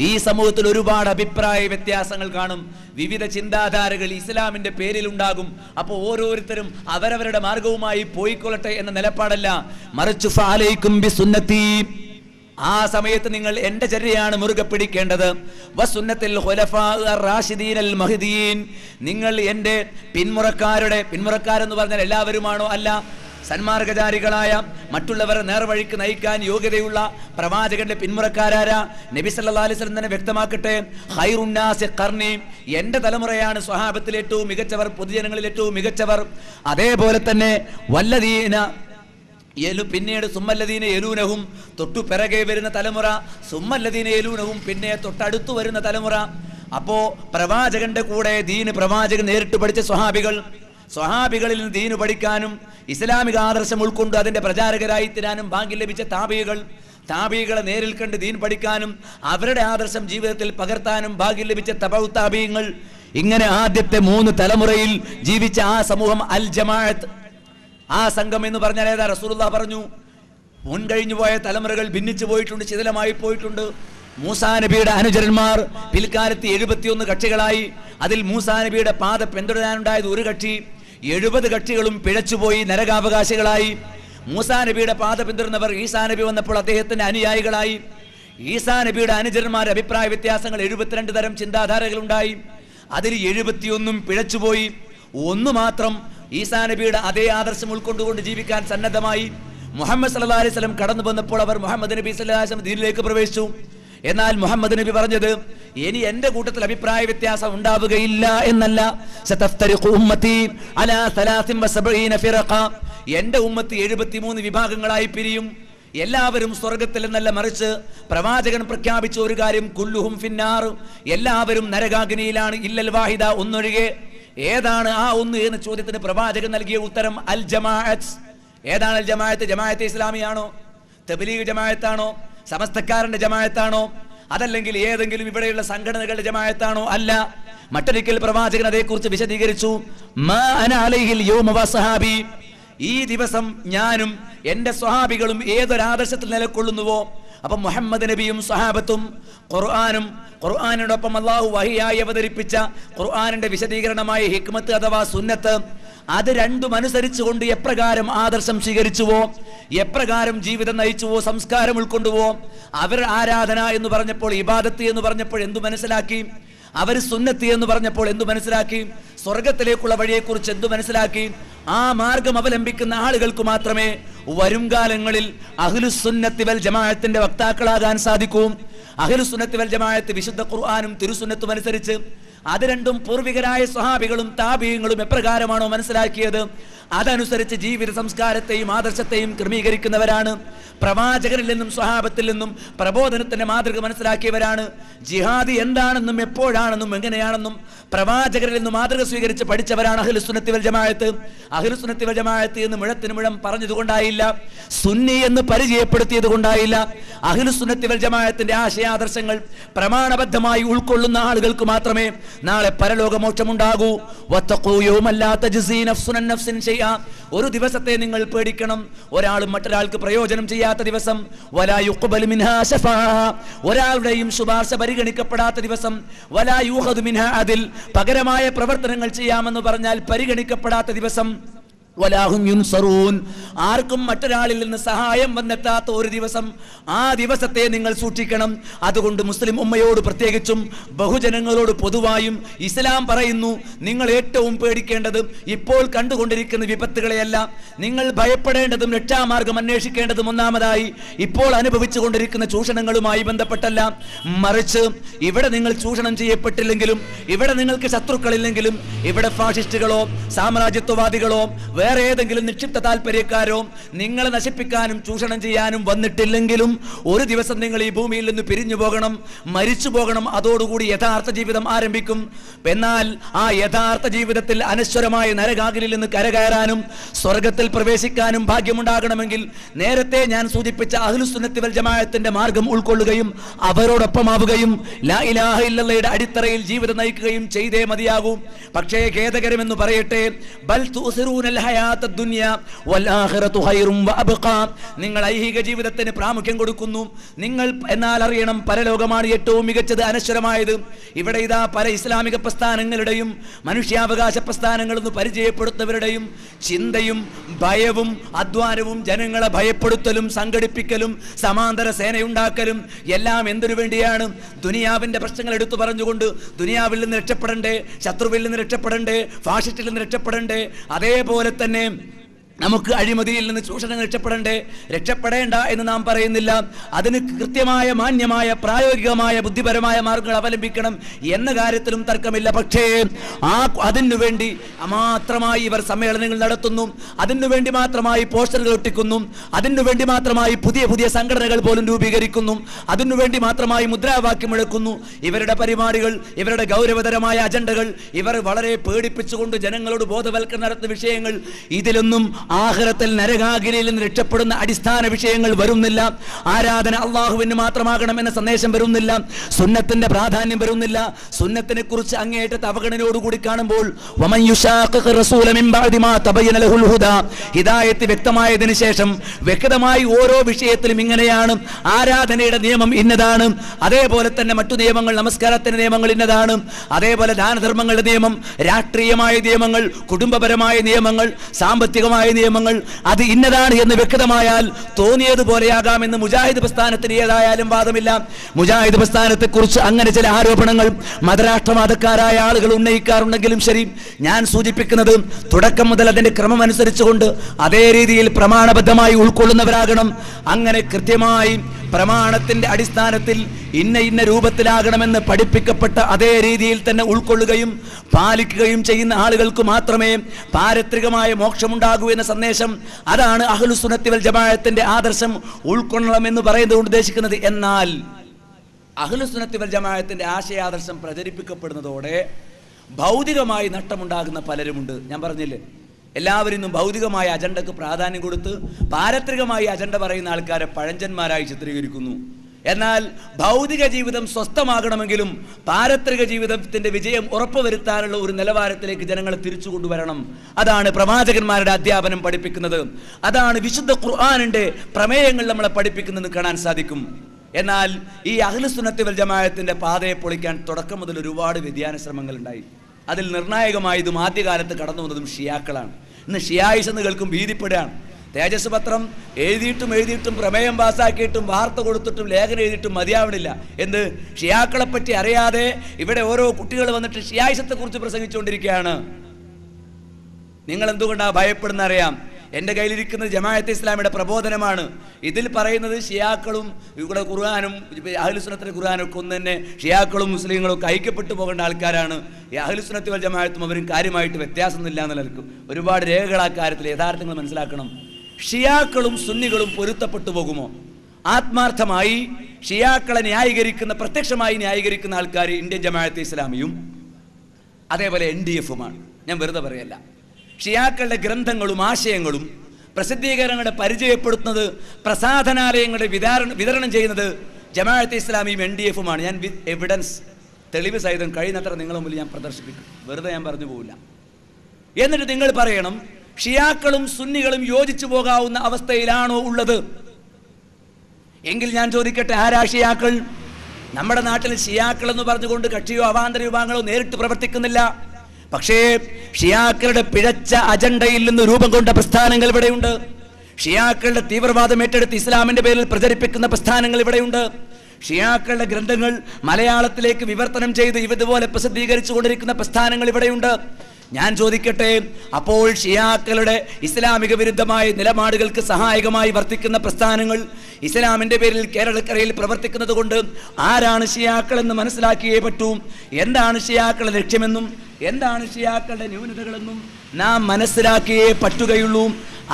ഈ സമൂഹത്തിൽ ഒരുപാട് അഭിപ്രായ വ്യത്യാസങ്ങൾ കാണും. വിവിധ ചിന്താധാരകൾ ഇസ്ലാമിന്റെ പേരിൽ ഉണ്ടാകും അപ്പോൾ ഓരോരുത്തരും അവരവരുടെ മാർഗവുമായി പോയിക്കൊള്ളട്ടെ എന്ന നിലപാടല്ല. മറിച്ചു ഫാലയിക്കും ബി ആ സമയത്ത് നിങ്ങൾ എന്റെ ചര്യയാണ് മുറുകെ പിടിക്കേണ്ടത്. വസുന്നത്തിൽ റാഷിദീനൽ നിങ്ങൾ എന്റെ പിന്മുറക്കാരുടെ പിന്മുറക്കാരെന്ന് പറഞ്ഞാൽ എല്ലാവരുമാണോ? അല്ല. സന്മാർഗചാരികളായ മറ്റുള്ളവരെ നേർവഴിക്ക് നയിക്കാൻ യോഗ്യതയുള്ള പ്രവാചകന്റെ പിന്മുറക്കാരാരാ? നബി സല്ലല്ലാഹു അലൈഹി വസല്ലം തന്നെ വ്യക്തമാക്കട്ടെ. ഹൈറുന്നാസ് ഖർനി എന്റെ തലമുറയാണ് സ്വഹാബത്തിൽ ഏറ്റവും മികച്ചവർ പൊതുജനങ്ങളിൽ ഏറ്റവും മികച്ചവർ. അതേപോലെ തന്നെ വല്ലദീന യലു പിന്നീട് സുമ്മല്ലദീന യലൂനഹും തൊട്ടു പിറകെ വരുന്ന തലമുറ സുമ്മല്ലദീന യലൂനഹും പിന്നെ തൊട്ടടുത്തു വരുന്ന തലമുറ. അപ്പോ പ്രവാചകന്റെ കൂടെ ദീന് പ്രവാചകൻ നേരിട്ട് പഠിച്ച സ്വഹാബികൾ സ്വഹാബികളിൽ നിന്ന് ദീന് പഠിക്കാനും ഇസ്ലാമിക ആദർശം ഉൾക്കൊണ്ട് അതിന്റെ പ്രചാരകരായി തരാനും ഭാഗ്യം ലഭിച്ച താപികൾ താപികളെ നേരിൽ കണ്ട് ദീൻ പഠിക്കാനും അവരുടെ ആദർശം ജീവിതത്തിൽ പകർത്താനും ഭാഗ്യം ലഭിച്ച തപൗ താപീയങ്ങൾ. ഇങ്ങനെ ആദ്യത്തെ മൂന്ന് തലമുറയിൽ ജീവിച്ച ആ സമൂഹം അൽ ജമാഅത്ത്. ആ സംഘം എന്ന് പറഞ്ഞാൽ ഏതാ? റസൂലുള്ള പറഞ്ഞു മുൻകഴിഞ്ഞു പോയ തലമുറകൾ ഭിന്നിച്ചു പോയിട്ടുണ്ട് ശിഥിലമായി പോയിട്ടുണ്ട്. മൂസാ നബിയുടെ അനുചരന്മാർ പിൽക്കാലത്ത് എഴുപത്തിയൊന്ന് കക്ഷികളായി. അതിൽ മൂസാ നബിയുടെ പാത പിന്തുടരാനുണ്ടായത് ഒരു കക്ഷി. എഴുപത് കക്ഷികളും പിഴച്ചുപോയി നരകാവകാശികളായി. മൂസാ നബിയുടെ പാത പിന്തുടർന്നവർ ഈസാ നബി വന്നപ്പോൾ അദ്ദേഹത്തിന്റെ അനുയായികളായി. ഈസാ നബിയുടെ അനുചരന്മാർ അഭിപ്രായ വ്യത്യാസങ്ങൾ എഴുപത്തിരണ്ട് തരം ചിന്താധാരകളുണ്ടായി. അതിൽ എഴുപത്തിയൊന്നും പിഴച്ചുപോയി. ഒന്ന് മാത്രം ഈസാ നബിയുടെ അതേ ആദർശം ഉൾക്കൊണ്ടുകൊണ്ട് ജീവിക്കാൻ സന്നദ്ധമായി മുഹമ്മദ് സല്ലാ അലൈഹി സ്വലം കടന്നു വന്നപ്പോൾ അവർ മുഹമ്മദ് നബി സല്ലാസ്ലം ദീനിലേക്ക് പ്രവേശിച്ചു. എന്നാൽ മുഹമ്മദ് നബി പറഞ്ഞത് ഇനി എന്റെ കൂട്ടത്തിൽ അഭിപ്രായ വ്യത്യാസം ഉണ്ടാവുകയില്ല എന്നല്ല. എന്റെ ഉമ്മത്ത് എഴുപത്തിമൂന്ന് വിഭാഗങ്ങളായി പിരിയും. എല്ലാവരും സ്വർഗത്തിൽ എന്നല്ല മറിച്ച് പ്രവാചകൻ പ്രഖ്യാപിച്ച ഒരു കാര്യം കുല്ലുഹും ഫിന്നാർ. എല്ലാവരും നരകാഗ്നിയിലാണ് ഇല്ലൽ വാഹിദ ഒന്നൊഴികെ ഏതാണ് ആ ഒന്ന് എന്ന ചോദ്യത്തിന് പ്രവാചകൻ നൽകിയ ഉത്തരം അൽ ജമാഅത്ത് ഏതാണ് അൽ ജമാഅത്ത് ജമാഅത്ത് ഇസ്ലാമിയാണോ? തബ്ലീഗ് ജമാഅത്താണോ? സമസ്തക്കാരന്റെ ജമാഅത്താണോ? അതല്ലെങ്കിൽ ഏതെങ്കിലും ഇവിടെയുള്ള സംഘടനകളുടെ ജമാഅത്താണോ? അല്ല. മറ്റൊരിക്കൽ പ്രവാചകൻ അതേക്കുറിച്ച് വിശദീകരിച്ചു. ഈ ദിവസം ഞാനും എന്റെ സ്വഹാബികളും ഏതൊരാദർശത്തിൽ നിലകൊള്ളുന്നുവോ? അപ്പൊ മുഹമ്മദ് നബിയും സഹാബത്തും ഖുർആാനും ഖുർആാനോടൊപ്പം അള്ളാഹു വഹിയായി അവതരിപ്പിച്ച ഖുർആാനിന്റെ വിശദീകരണമായ ഹിക്മത്ത് അഥവാ സുന്നത്ത് അത് രണ്ടും അനുസരിച്ചുകൊണ്ട് എപ്രകാരം ആദർശം സ്വീകരിച്ചുവോ എപ്രകാരം ജീവിതം നയിച്ചുവോ സംസ്കാരം ഉൾക്കൊണ്ടുവോ അവർ ആരാധന എന്ന് പറഞ്ഞപ്പോൾ ഇബാദത്ത് എന്ന് പറഞ്ഞപ്പോൾ എന്തു മനസ്സിലാക്കി അവർ സുന്നത്തി എന്ന് പറഞ്ഞപ്പോൾ എന്തു മനസ്സിലാക്കി സ്വർഗത്തിലേക്കുള്ള വഴിയെക്കുറിച്ച് എന്തു മനസ്സിലാക്കി? ആ മാർഗം അവലംബിക്കുന്ന ആളുകൾക്ക് മാത്രമേ വരും കാലങ്ങളിൽ അഹ്ലുസുന്നത്തി വൽ ജമാഅത്തിന്റെ വക്താക്കളാകാൻ സാധിക്കൂ. അഹ്ലുസുന്നത്തി വൽ ജമാഅത്ത് വിശുദ്ധ ഖുർആാനും തിരുസുന്നത്തും അനുസരിച്ച് അത് രണ്ടും പൂർവികരായ സ്വഹാബികളും താപീയങ്ങളും എപ്രകാരമാണോ മനസ്സിലാക്കിയത്? അതനുസരിച്ച് ജീവിത സംസ്കാരത്തെയും ആദർശത്തെയും ക്രമീകരിക്കുന്നവരാണ്. പ്രവാചകരിൽ നിന്നും സ്വഹാബത്തിൽ നിന്നും പ്രബോധനത്തിന്റെ മാതൃക മനസ്സിലാക്കിയവരാണ്. ജിഹാദി എന്താണെന്നും എപ്പോഴാണെന്നും എങ്ങനെയാണെന്നും പ്രവാചകരിൽ നിന്നും മാതൃക സ്വീകരിച്ച് പഠിച്ചവരാണ് അഖിലുസുന്നത്തി വൽ ജമാഅത്ത്. അഖിലുസുന്നത്തി വൽ ജമാഅത്ത് എന്ന് മുഴത്തിന് മുഴം പറഞ്ഞതുകൊണ്ടായില്ല. സുന്നി എന്ന് പരിചയപ്പെടുത്തിയത് കൊണ്ടായില്ല. അഖിലുസുന്നത്തി വൽ ജമാഅത്തിന്റെ ആശയാദർശങ്ങൾ പ്രമാണബദ്ധമായി ഉൾക്കൊള്ളുന്ന ആളുകൾക്ക് മാത്രമേ നാളെ പരലോകമോക്ഷമുണ്ടാകൂ. ഒരു ദിവസത്തെ നിങ്ങൾ പേടിക്കണം. ഒരാൾ മറ്റൊരാൾക്ക് പ്രയോജനം ചെയ്യാത്ത ദിവസം. ഒരാളുടെയും ശുപാർശ പരിഗണിക്കപ്പെടാത്ത ദിവസം. അതിൽ. പകരമായ പ്രവർത്തനങ്ങൾ ചെയ്യാമെന്ന് പറഞ്ഞാൽ പരിഗണിക്കപ്പെടാത്ത ദിവസം. വലാഹും യുൻസറൂൻ. ആർക്കും മറ്റൊരാളിൽ നിന്ന് സഹായം വന്നെത്താത്ത ഒരു ദിവസം ആ ദിവസത്തെ നിങ്ങൾ സൂക്ഷിക്കണം. അതുകൊണ്ട് മുസ്ലിം ഉമ്മയോട് പ്രത്യേകിച്ചും ബഹുജനങ്ങളോട് പൊതുവായും ഇസ്ലാം പറയുന്നു നിങ്ങൾ ഏറ്റവും പേടിക്കേണ്ടത് ഇപ്പോൾ കണ്ടുകൊണ്ടിരിക്കുന്ന വിപത്തുകളെയല്ല. നിങ്ങൾ ഭയപ്പെടേണ്ടതും രക്ഷാമാർഗം അന്വേഷിക്കേണ്ടതും ഒന്നാമതായി ഇപ്പോൾ അനുഭവിച്ചു കൊണ്ടിരിക്കുന്ന ചൂഷണങ്ങളുമായി ബന്ധപ്പെട്ടല്ല. മറിച്ച് ഇവിടെ നിങ്ങൾ ചൂഷണം ചെയ്യപ്പെട്ടില്ലെങ്കിലും ഇവിടെ നിങ്ങൾക്ക് ശത്രുക്കളില്ലെങ്കിലും ഇവിടെ ഫാഷിസ്റ്റുകളോ സാമ്രാജ്യത്വവാദികളോ ഏതെങ്കിലും നിക്ഷിപ്ത താല്പര്യക്കാരോ നിങ്ങളെ നശിപ്പിക്കാനും ചൂഷണം ചെയ്യാനും വന്നിട്ടില്ലെങ്കിലും ഒരു ദിവസം നിങ്ങൾ ഈ ഭൂമിയിൽ നിന്ന് പിരിഞ്ഞു പോകണം മരിച്ചു പോകണം അതോടുകൂടി യഥാർത്ഥ ജീവിതം ആരംഭിക്കും. എന്നാൽ ആ യഥാർത്ഥ ജീവിതത്തിൽ അനശ്വരമായ നരകാകിലിൽ നിന്ന് കരകയറാനും സ്വർഗത്തിൽ പ്രവേശിക്കാനും ഭാഗ്യമുണ്ടാകണമെങ്കിൽ നേരത്തെ ഞാൻ സൂചിപ്പിച്ച അഹ്ലുസുന്നത്തി വൽ ജമാഅത്തിന്റെ മാർഗം ഉൾക്കൊള്ളുകയും അവരോടൊപ്പമാവുകയും ലാ ഇലാഹ ഇല്ലല്ലയുടെ അടിത്തറയിൽ ജീവിതം നയിക്കുകയും ചെയ്തേ മതിയാകൂ. പക്ഷേ ഖേദകരമെന്ന് പറയട്ടെ ബൽ തുസിറൂനൽ നിങ്ങൾ ഐഹിക ജീവിതത്തിന് പ്രാമുഖ്യം കൊടുക്കുന്നു. നിങ്ങൾ എന്നാൽ അറിയണം പരലോകമാണ് ഏറ്റവും മികച്ചത് അനശ്വരമായത്. ഇവിടെ ഇതാ പല ഇസ്ലാമിക പ്രസ്ഥാനങ്ങളുടെയും മനുഷ്യാവകാശ പ്രസ്ഥാനങ്ങളെന്ന് പരിചയപ്പെടുത്തുന്നവരുടെയും ചിന്തയും ഭയവും അധ്വാനവും ജനങ്ങളെ ഭയപ്പെടുത്തലും സംഘടിപ്പിക്കലും സമാന്തര സേനയുണ്ടാക്കലും എല്ലാം എന്തിനു വേണ്ടിയാണ്? ദുനിയാവിന്റെ പ്രശ്നങ്ങൾ എടുത്തു പറഞ്ഞുകൊണ്ട് ദുനിയാവിൽ നിന്ന് രക്ഷപ്പെടണ്ടേ ശത്രുവിൽ നിന്ന് രക്ഷപ്പെടണ്ടേ ഫാഷിസ്റ്റിൽ നിന്ന് രക്ഷപ്പെടണ്ടേ അതേപോലെ തന്നെ നമുക്ക് അഴിമതിയിൽ നിന്ന് ചൂഷണം രക്ഷപ്പെടണ്ടേ? രക്ഷപ്പെടേണ്ട എന്ന് നാം പറയുന്നില്ല. അതിന് കൃത്യമായ മാന്യമായ പ്രായോഗികമായ ബുദ്ധിപരമായ മാർഗങ്ങൾ അവലംബിക്കണം എന്ന കാര്യത്തിലും തർക്കമില്ല. പക്ഷേ ആ അതിനു വേണ്ടി മാത്രമായി ഇവർ സമ്മേളനങ്ങൾ നടത്തുന്നു. അതിനു വേണ്ടി മാത്രമായി പോസ്റ്ററുകൾ ഒട്ടിക്കുന്നു. അതിനു വേണ്ടി മാത്രമായി പുതിയ പുതിയ സംഘടനകൾ പോലും രൂപീകരിക്കുന്നു. അതിനു വേണ്ടി മാത്രമായി മുദ്രാവാക്യം മുഴക്കുന്നു ഇവരുടെ പരിപാടികൾ ഇവരുടെ ഗൗരവതരമായ അജണ്ടകൾ ഇവർ വളരെ പേടിപ്പിച്ചുകൊണ്ട് ജനങ്ങളോട് ബോധവൽക്കരണം നടത്തുന്ന വിഷയങ്ങൾ ഇതിലൊന്നും ആഹ്റത്തിൽ നരകാഗിരിയിൽ നിന്ന് രക്ഷപ്പെടുന്ന അടിസ്ഥാന വിഷയങ്ങൾ വരുന്നില്ല. ആരാധന അള്ളാഹുവിന് മാത്രമാകണം എന്ന സന്ദേശം വരുന്നില്ല. സുന്നത്തിന്റെ പ്രാധാന്യം വരുന്നില്ല. സുന്നത്തിനെ കുറിച്ച് അങ്ങേയറ്റത്തെ അവഗണനയോടുകൂടി കാണുമ്പോൾ ഹിദായത്ത് വ്യക്തമായതിനു ശേഷം വ്യക്തമായി ഓരോ വിഷയത്തിലും ഇങ്ങനെയാണ്. ആരാധനയുടെ നിയമം ഇന്നതാണ്. അതേപോലെ തന്നെ മറ്റു നിയമങ്ങൾ നമസ്കാരത്തിന്റെ നിയമങ്ങൾ ഇന്നതാണ്. അതേപോലെ ദാനധർമ്മങ്ങളുടെ നിയമം രാഷ്ട്രീയമായ നിയമങ്ങൾ കുടുംബപരമായ നിയമങ്ങൾ സാമ്പത്തികമായ നിയമങ്ങൾ അത് ഇന്നതാണ് എന്ന് വ്യക്തമായാൽ തോന്നിയതുപോലെയാകാമെന്ന് മുജാഹിദ് പ്രസ്ഥാനത്തിന് ഏതായാലും വാദമില്ല. മുജാഹിദ് പ്രസ്ഥാനത്തെ കുറിച്ച് അങ്ങനെ ചില ആരോപണങ്ങൾ മതരാഷ്ട്രവാദക്കാരായ ആളുകൾ ഉന്നയിക്കാറുണ്ടെങ്കിലും ശരി ഞാൻ സൂചിപ്പിക്കുന്നത് തുടക്കം മുതൽ അതിന്റെ ക്രമം അനുസരിച്ചുകൊണ്ട് അതേ രീതിയിൽ പ്രമാണബദ്ധമായി ഉൾക്കൊള്ളുന്നവരാകണം. അങ്ങനെ കൃത്യമായി പ്രമാണത്തിന്റെ അടിസ്ഥാനത്തിൽ ഇന്ന ഇന്ന രൂപത്തിലാകണമെന്ന് പഠിപ്പിക്കപ്പെട്ട അതേ രീതിയിൽ തന്നെ ഉൾക്കൊള്ളുകയും പാലിക്കുകയും ചെയ്യുന്ന ആളുകൾക്ക് മാത്രമേ പാരത്രികമായ മോക്ഷമുണ്ടാകൂ എന്ന സന്ദേശം അതാണ് അഹ്ലുസുനത്തി വൽ ജമാഅത്തിന്റെ ആദർശം ഉൾക്കൊള്ളണമെന്ന് പറയുന്നത് ഉദ്ദേശിക്കുന്നത്. എന്നാൽ അഹ്ലുസുനത്തി വൽ ജമാഅത്തിന്റെ ആശയാദർശം പ്രചരിപ്പിക്കപ്പെടുന്നതോടെ ഭൗതികമായി നഷ്ടമുണ്ടാകുന്ന പലരുമുണ്ട്. ഞാൻ പറഞ്ഞില്ലേ? എല്ലാവരും ഇന്നും ഭൗതികമായ അജണ്ടക്ക് പ്രാധാന്യം കൊടുത്ത് പാരത്രികമായി അജണ്ട പറയുന്ന ആൾക്കാരെ പഴഞ്ചന്മാരായി ചിത്രീകരിക്കുന്നു. എന്നാൽ ഭൗതിക ജീവിതം സ്വസ്ഥമാകണമെങ്കിലും പാരത്രിക ജീവിതത്തിന്റെ വിജയം ഉറപ്പുവരുത്താനുള്ള ഒരു നിലവാരത്തിലേക്ക് ജനങ്ങളെ തിരിച്ചു കൊണ്ടുവരണം. അതാണ് പ്രവാചകന്മാരുടെ അധ്യാപനം പഠിപ്പിക്കുന്നത്. അതാണ് വിശുദ്ധ ഖുർആാനിന്റെ പ്രമേയങ്ങൾ നമ്മളെ പഠിപ്പിക്കുന്നത് കാണാൻ സാധിക്കും. എന്നാൽ ഈ അഖിലുസുന്നത്തി വൽ ജമാഅത്തിന്റെ പാതയെ പൊളിക്കാൻ തുടക്കം മുതൽ ഒരുപാട് വ്യതിയാന ശ്രമങ്ങൾ ഉണ്ടായി അതിൽ നിർണായകമായതും ആദ്യകാലത്ത് കടന്നു വന്നതും ഷിയാക്കളാണ്. ഇന്ന് ഷിയായിസ് എന്ന് കേൾക്കും ഭീതിപ്പെടുകയാണ്. തേജസ് പത്രം എഴുതിയിട്ടും എഴുതിയിട്ടും പ്രമേയം പാസ്സാക്കിയിട്ടും വാർത്ത കൊടുത്തിട്ടും ലേഖനം എഴുതിയിട്ടും മതിയാവണില്ല. എന്ത്? ഷിയാക്കളെ പറ്റി അറിയാതെ ഇവിടെ ഓരോ കുട്ടികൾ വന്നിട്ട് ഷിയായിസത്തെ കുറിച്ച് പ്രസംഗിച്ചുകൊണ്ടിരിക്കുകയാണ്. നിങ്ങൾ എന്തുകൊണ്ടാണ് ഭയപ്പെടുന്ന അറിയാം എന്റെ കയ്യിലിരിക്കുന്നത് ജമാഅത്ത് ഇസ്ലാമിയുടെ പ്രബോധനമാണ്. ഇതിൽ പറയുന്നത് ഷിയാക്കളും ഇവിടെ ഖുർആാനും അഹ്ലുസുനത്തിന്റെ ഖുർആാനും ഒക്കെ ഒന്ന് തന്നെ ഷിയാക്കളും മുസ്ലിങ്ങളും ഒക്കെ ഐക്യപ്പെട്ടു പോകേണ്ട ആൾക്കാരാണ്. ഈ അഹ്ലുസുനത്തി ജമാഅത്തും അവരും കാര്യമായിട്ട് വ്യത്യാസമൊന്നുമില്ല എന്നുള്ളവർക്കും ഒരുപാട് രേഖകൾ ആ കാര്യത്തിൽ യഥാർത്ഥങ്ങൾ മനസ്സിലാക്കണം. ഷിയാക്കളും സുന്നികളും പൊരുത്തപ്പെട്ടു പോകുമോ? ആത്മാർത്ഥമായി ഷിയാക്കളെ ന്യായീകരിക്കുന്ന പ്രത്യക്ഷമായി ന്യായീകരിക്കുന്ന ആൾക്കാർ ഇന്ത്യൻ ജമാഅത്ത് ഇസ്ലാമിയും അതേപോലെ എൻ ഡി എഫുമാണ്. ഞാൻ വെറുതെ പറയല്ല. ഷിയാക്കളുടെ ഗ്രന്ഥങ്ങളും ആശയങ്ങളും പ്രസിദ്ധീകരണങ്ങളെ പരിചയപ്പെടുത്തുന്നത് പ്രസാധനാലയങ്ങളുടെ വിതരണം വിതരണം ചെയ്യുന്നത് ജമാഅത്തെ ഇസ്ലാമിയും എൻ ഡി എഫുമാണ്. ഞാൻ വിത്ത് എവിഡൻസ് തെളിവ് സഹിതം കഴിയുന്നത്ര നിങ്ങളെ മുമ്പിൽ ഞാൻ പ്രദർശിപ്പിക്കും. വെറുതെ ഞാൻ പറഞ്ഞു പോവില്ല. എന്നിട്ട് നിങ്ങൾ പറയണം ഷിയാക്കളും സുന്നികളും യോജിച്ചു പോകാവുന്ന അവസ്ഥയിലാണോ ഉള്ളത്? എങ്കിൽ ഞാൻ ചോദിക്കട്ടെ ആരാ ഷിയാക്കൾ നമ്മുടെ നാട്ടിൽ ഷിയാക്കൾ എന്ന് പറഞ്ഞുകൊണ്ട് കക്ഷിയോ അവാന്തര വിഭാഗങ്ങളോ നേരിട്ട് പ്രവർത്തിക്കുന്നില്ല. പക്ഷേ ഷിയാക്കളുടെ പിഴച്ച അജണ്ടയിൽ നിന്ന് രൂപം കൊണ്ട പ്രസ്ഥാനങ്ങൾ ഇവിടെയുണ്ട്. ഷിയാക്കളുടെ തീവ്രവാദം ഏറ്റെടുത്ത് ഇസ്ലാമിന്റെ പേരിൽ പ്രചരിപ്പിക്കുന്ന പ്രസ്ഥാനങ്ങൾ ഇവിടെയുണ്ട്. ഷിയാക്കളുടെ ഗ്രന്ഥങ്ങൾ മലയാളത്തിലേക്ക് വിവർത്തനം ചെയ്ത് ഇതുപോലെ പ്രസിദ്ധീകരിച്ചു കൊണ്ടിരിക്കുന്ന പ്രസ്ഥാനങ്ങൾ ഇവിടെയുണ്ട്. ഞാൻ ചോദിക്കട്ടെ അപ്പോൾ ഷിയാക്കളുടെ ഇസ്ലാമിക വിരുദ്ധമായ നിലപാടുകൾക്ക് സഹായകമായി വർത്തിക്കുന്ന പ്രസ്ഥാനങ്ങൾ ഇസ്ലാമിന്റെ പേരിൽ കേരളക്കരയിൽ പ്രവർത്തിക്കുന്നത് കൊണ്ട് ആരാണ് ഷിയാക്കൾ എന്ന് മനസ്സിലാക്കിയേ പറ്റൂ? എന്താണ് ഷിയാക്കളുടെ ലക്ഷ്യമെന്നും എന്താണ് ഷിയാക്കളുടെ ന്യൂനതകളെന്നും നാം മനസ്സിലാക്കിയേ പറ്റുകയുള്ളൂ.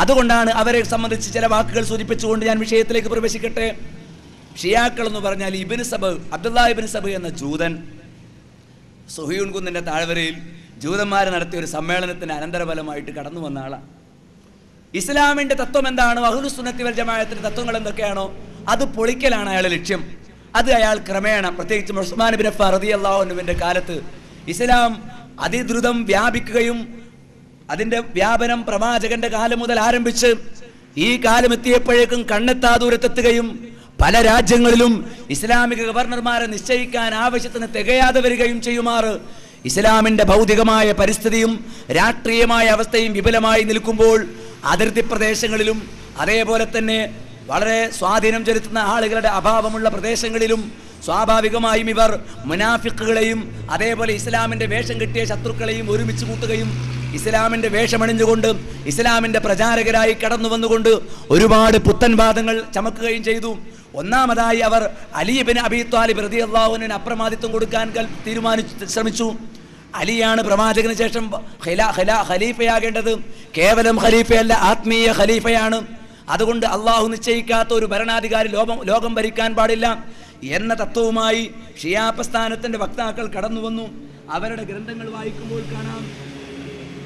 അതുകൊണ്ടാണ് അവരെ സംബന്ധിച്ച് ചില വാക്കുകൾ സൂചിപ്പിച്ചുകൊണ്ട് ഞാൻ വിഷയത്തിലേക്ക് പ്രവേശിക്കട്ടെ. ഷിയാക്കൾ എന്ന് പറഞ്ഞാൽ ഇബിന് സബ് അബ്ദുല്ലാ ഇബിൻ സബ് എന്ന ജൂതൻ. സുഹിയുൻ കുന്നിന്റെ താഴ്വരയിൽ ജൂതന്മാർ നടത്തിയ ഒരു സമ്മേളനത്തിന് അനന്തരഫലമായിട്ട് കടന്നു വന്ന ആളാണ് ഇസ്ലാമിന്റെ തത്വം എന്താണ് അഹുലുസുന്നത്തി വൽ ജമാഅത്തിന്റെ തത്വങ്ങൾ എന്തൊക്കെയാണോ അത് പൊളിക്കലാണ് അയാളുടെ ലക്ഷ്യം. അത് അയാൾ ക്രമേണ പ്രത്യേകിച്ച് ഉസ്മാൻ ബിൻ റതി അള്ളാഹുനുവിന്റെ കാലത്ത് ഇസ്ലാം അതിദ്രുതം വ്യാപിക്കുകയും അതിന്റെ വ്യാപനം പ്രവാചകന്റെ കാലം മുതൽ ആരംഭിച്ച് ഈ കാലം എത്തിയപ്പോഴേക്കും കണ്ണെത്താ ദൂരത്തെത്തുകയും പല രാജ്യങ്ങളിലും ഇസ്ലാമിക ഗവർണർമാരെ നിശ്ചയിക്കാൻ ആവശ്യത്തിന് തികയാതെ വരികയും ചെയ്യുമാറ് ഇസ്ലാമിന്റെ ഭൗതികമായ പരിസ്ഥിതിയും രാഷ്ട്രീയമായ അവസ്ഥയും വിപുലമായി നിൽക്കുമ്പോൾ അതിർത്തി പ്രദേശങ്ങളിലും അതേപോലെ തന്നെ വളരെ സ്വാധീനം ചെലുത്തുന്ന ആളുകളുടെ അഭാവമുള്ള പ്രദേശങ്ങളിലും സ്വാഭാവികമായും ഇവർ മുനാഫിക്കുകളെയും അതേപോലെ ഇസ്ലാമിന്റെ വേഷം കിട്ടിയ ശത്രുക്കളെയും ഒരുമിച്ച് കൂട്ടുകയും ഇസ്ലാമിന്റെ വേഷമണിഞ്ഞുകൊണ്ട് ഇസ്ലാമിന്റെ പ്രചാരകരായി കടന്നു വന്നുകൊണ്ട് ഒരുപാട് പുത്തൻ വാദങ്ങൾ ചമക്കുകയും ചെയ്തു. ഒന്നാമതായി അവർ അലിബിൻ അബി താലിബ് റതി അള്ളാഹുവിന് അപ്രമാദിത്വം കൊടുക്കാൻ തീരുമാനിച്ചു ശ്രമിച്ചു. അലിയാണ് പ്രവാചകന് ശേഷം ഖിലാ- ഖിലാ- ഖലീഫയാകേണ്ടത്. കേവലം ഖലീഫയല്ല ആത്മീയ ഖലീഫയാണ്. അതുകൊണ്ട് അള്ളാഹു നിശ്ചയിക്കാത്ത ഒരു ഭരണാധികാരി ലോകം ലോകം ഭരിക്കാൻ പാടില്ല. എന്ന തത്വവുമായി ഷിയാ പ്രസ്ഥാനത്തിന്റെ വക്താക്കൾ കടന്നു വന്നു. അവരുടെ ഗ്രന്ഥങ്ങൾ വായിക്കുമ്പോൾ കാണാം.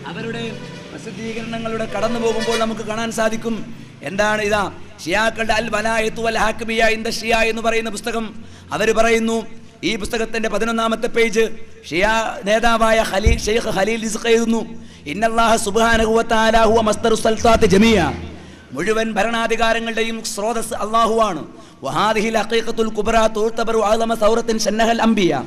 അവരുടെ പ്രസിദ്ധീകരണങ്ങളുടെ കടന്നു പോകുമ്പോൾ നമുക്ക് കാണാൻ സാധിക്കും. എന്താണ് ഇതാ? ഷിയാക്കളുടെ അൽ വലായത്തു അൽ ഹാക്കബിയ ദ ഷിയ എന്ന് പറയുന്ന പുസ്തകം. അവർ പറയുന്നു ഈ പുസ്തകത്തിന്റെ പതിനൊന്നാമത്തെ പേജ് ഷിയ നേതാവായ ഖലീൽ ഷെയ്ഖ് റിസ്ഖ് എഴുതുന്നു. ഇന്നല്ലാഹ സുബ്ഹാനഹു വ തആല ഹുവ മസ്ദറു സൽത്താത്ത് ജമിയ മുഴുവൻ ഭരണാധികാരങ്ങളുടെയും സ്രോതസ് അള്ളാഹുവാണ് وهذه الحقيقة الكبرى تعتبر أعظم ثورة شنها الأنبياء.